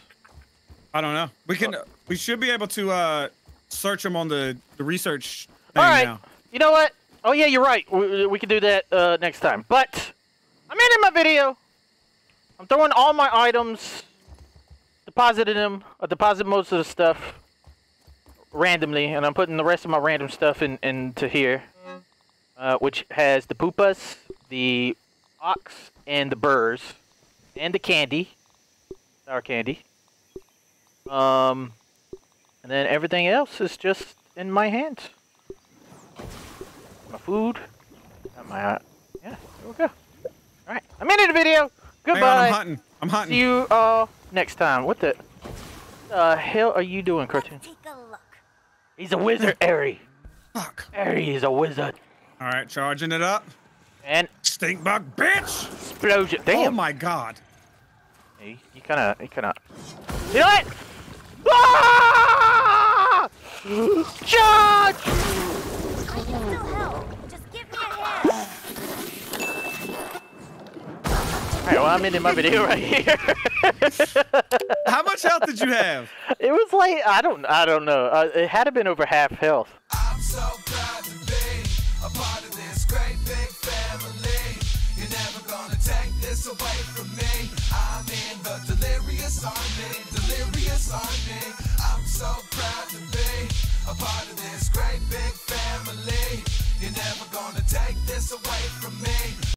I don't know. We can. We should be able to uh search them on the the research thing All right. now. You know what? Oh yeah, you're right. We, we can do that uh, next time. But I'm ending my video. I'm throwing all my items, depositing them. I deposit most of the stuff randomly, and I'm putting the rest of my random stuff in into here, uh, which has the poopas, the ox, and the burrs, and the candy, sour candy. Um, and then everything else is just in my hands my food. Got my uh, yeah. There we go. All right, I'm ending the video. Hang on, Goodbye. I'm hunting. I'm hunting. See you all next time. What the the hell are you doing, cartoon? Take a look. He's a wizard, Airy. Fuck. Airy is a wizard. All right, charging it up. And Stink bug, bitch! explosion. Oh Damn. my god. He, he kind of, he kind of. You know what? Ah! Charge! Alright, well, I'm ending my video right here. How much health did you have? it was like I don't, I don't know. Uh, it had to been over half health. I'm so proud to be a part of this great big family. You're never gonna take this away from me. I'm in the delirious army, delirious army. I'm so proud to be a part of this great big family. You're never gonna take this away from me.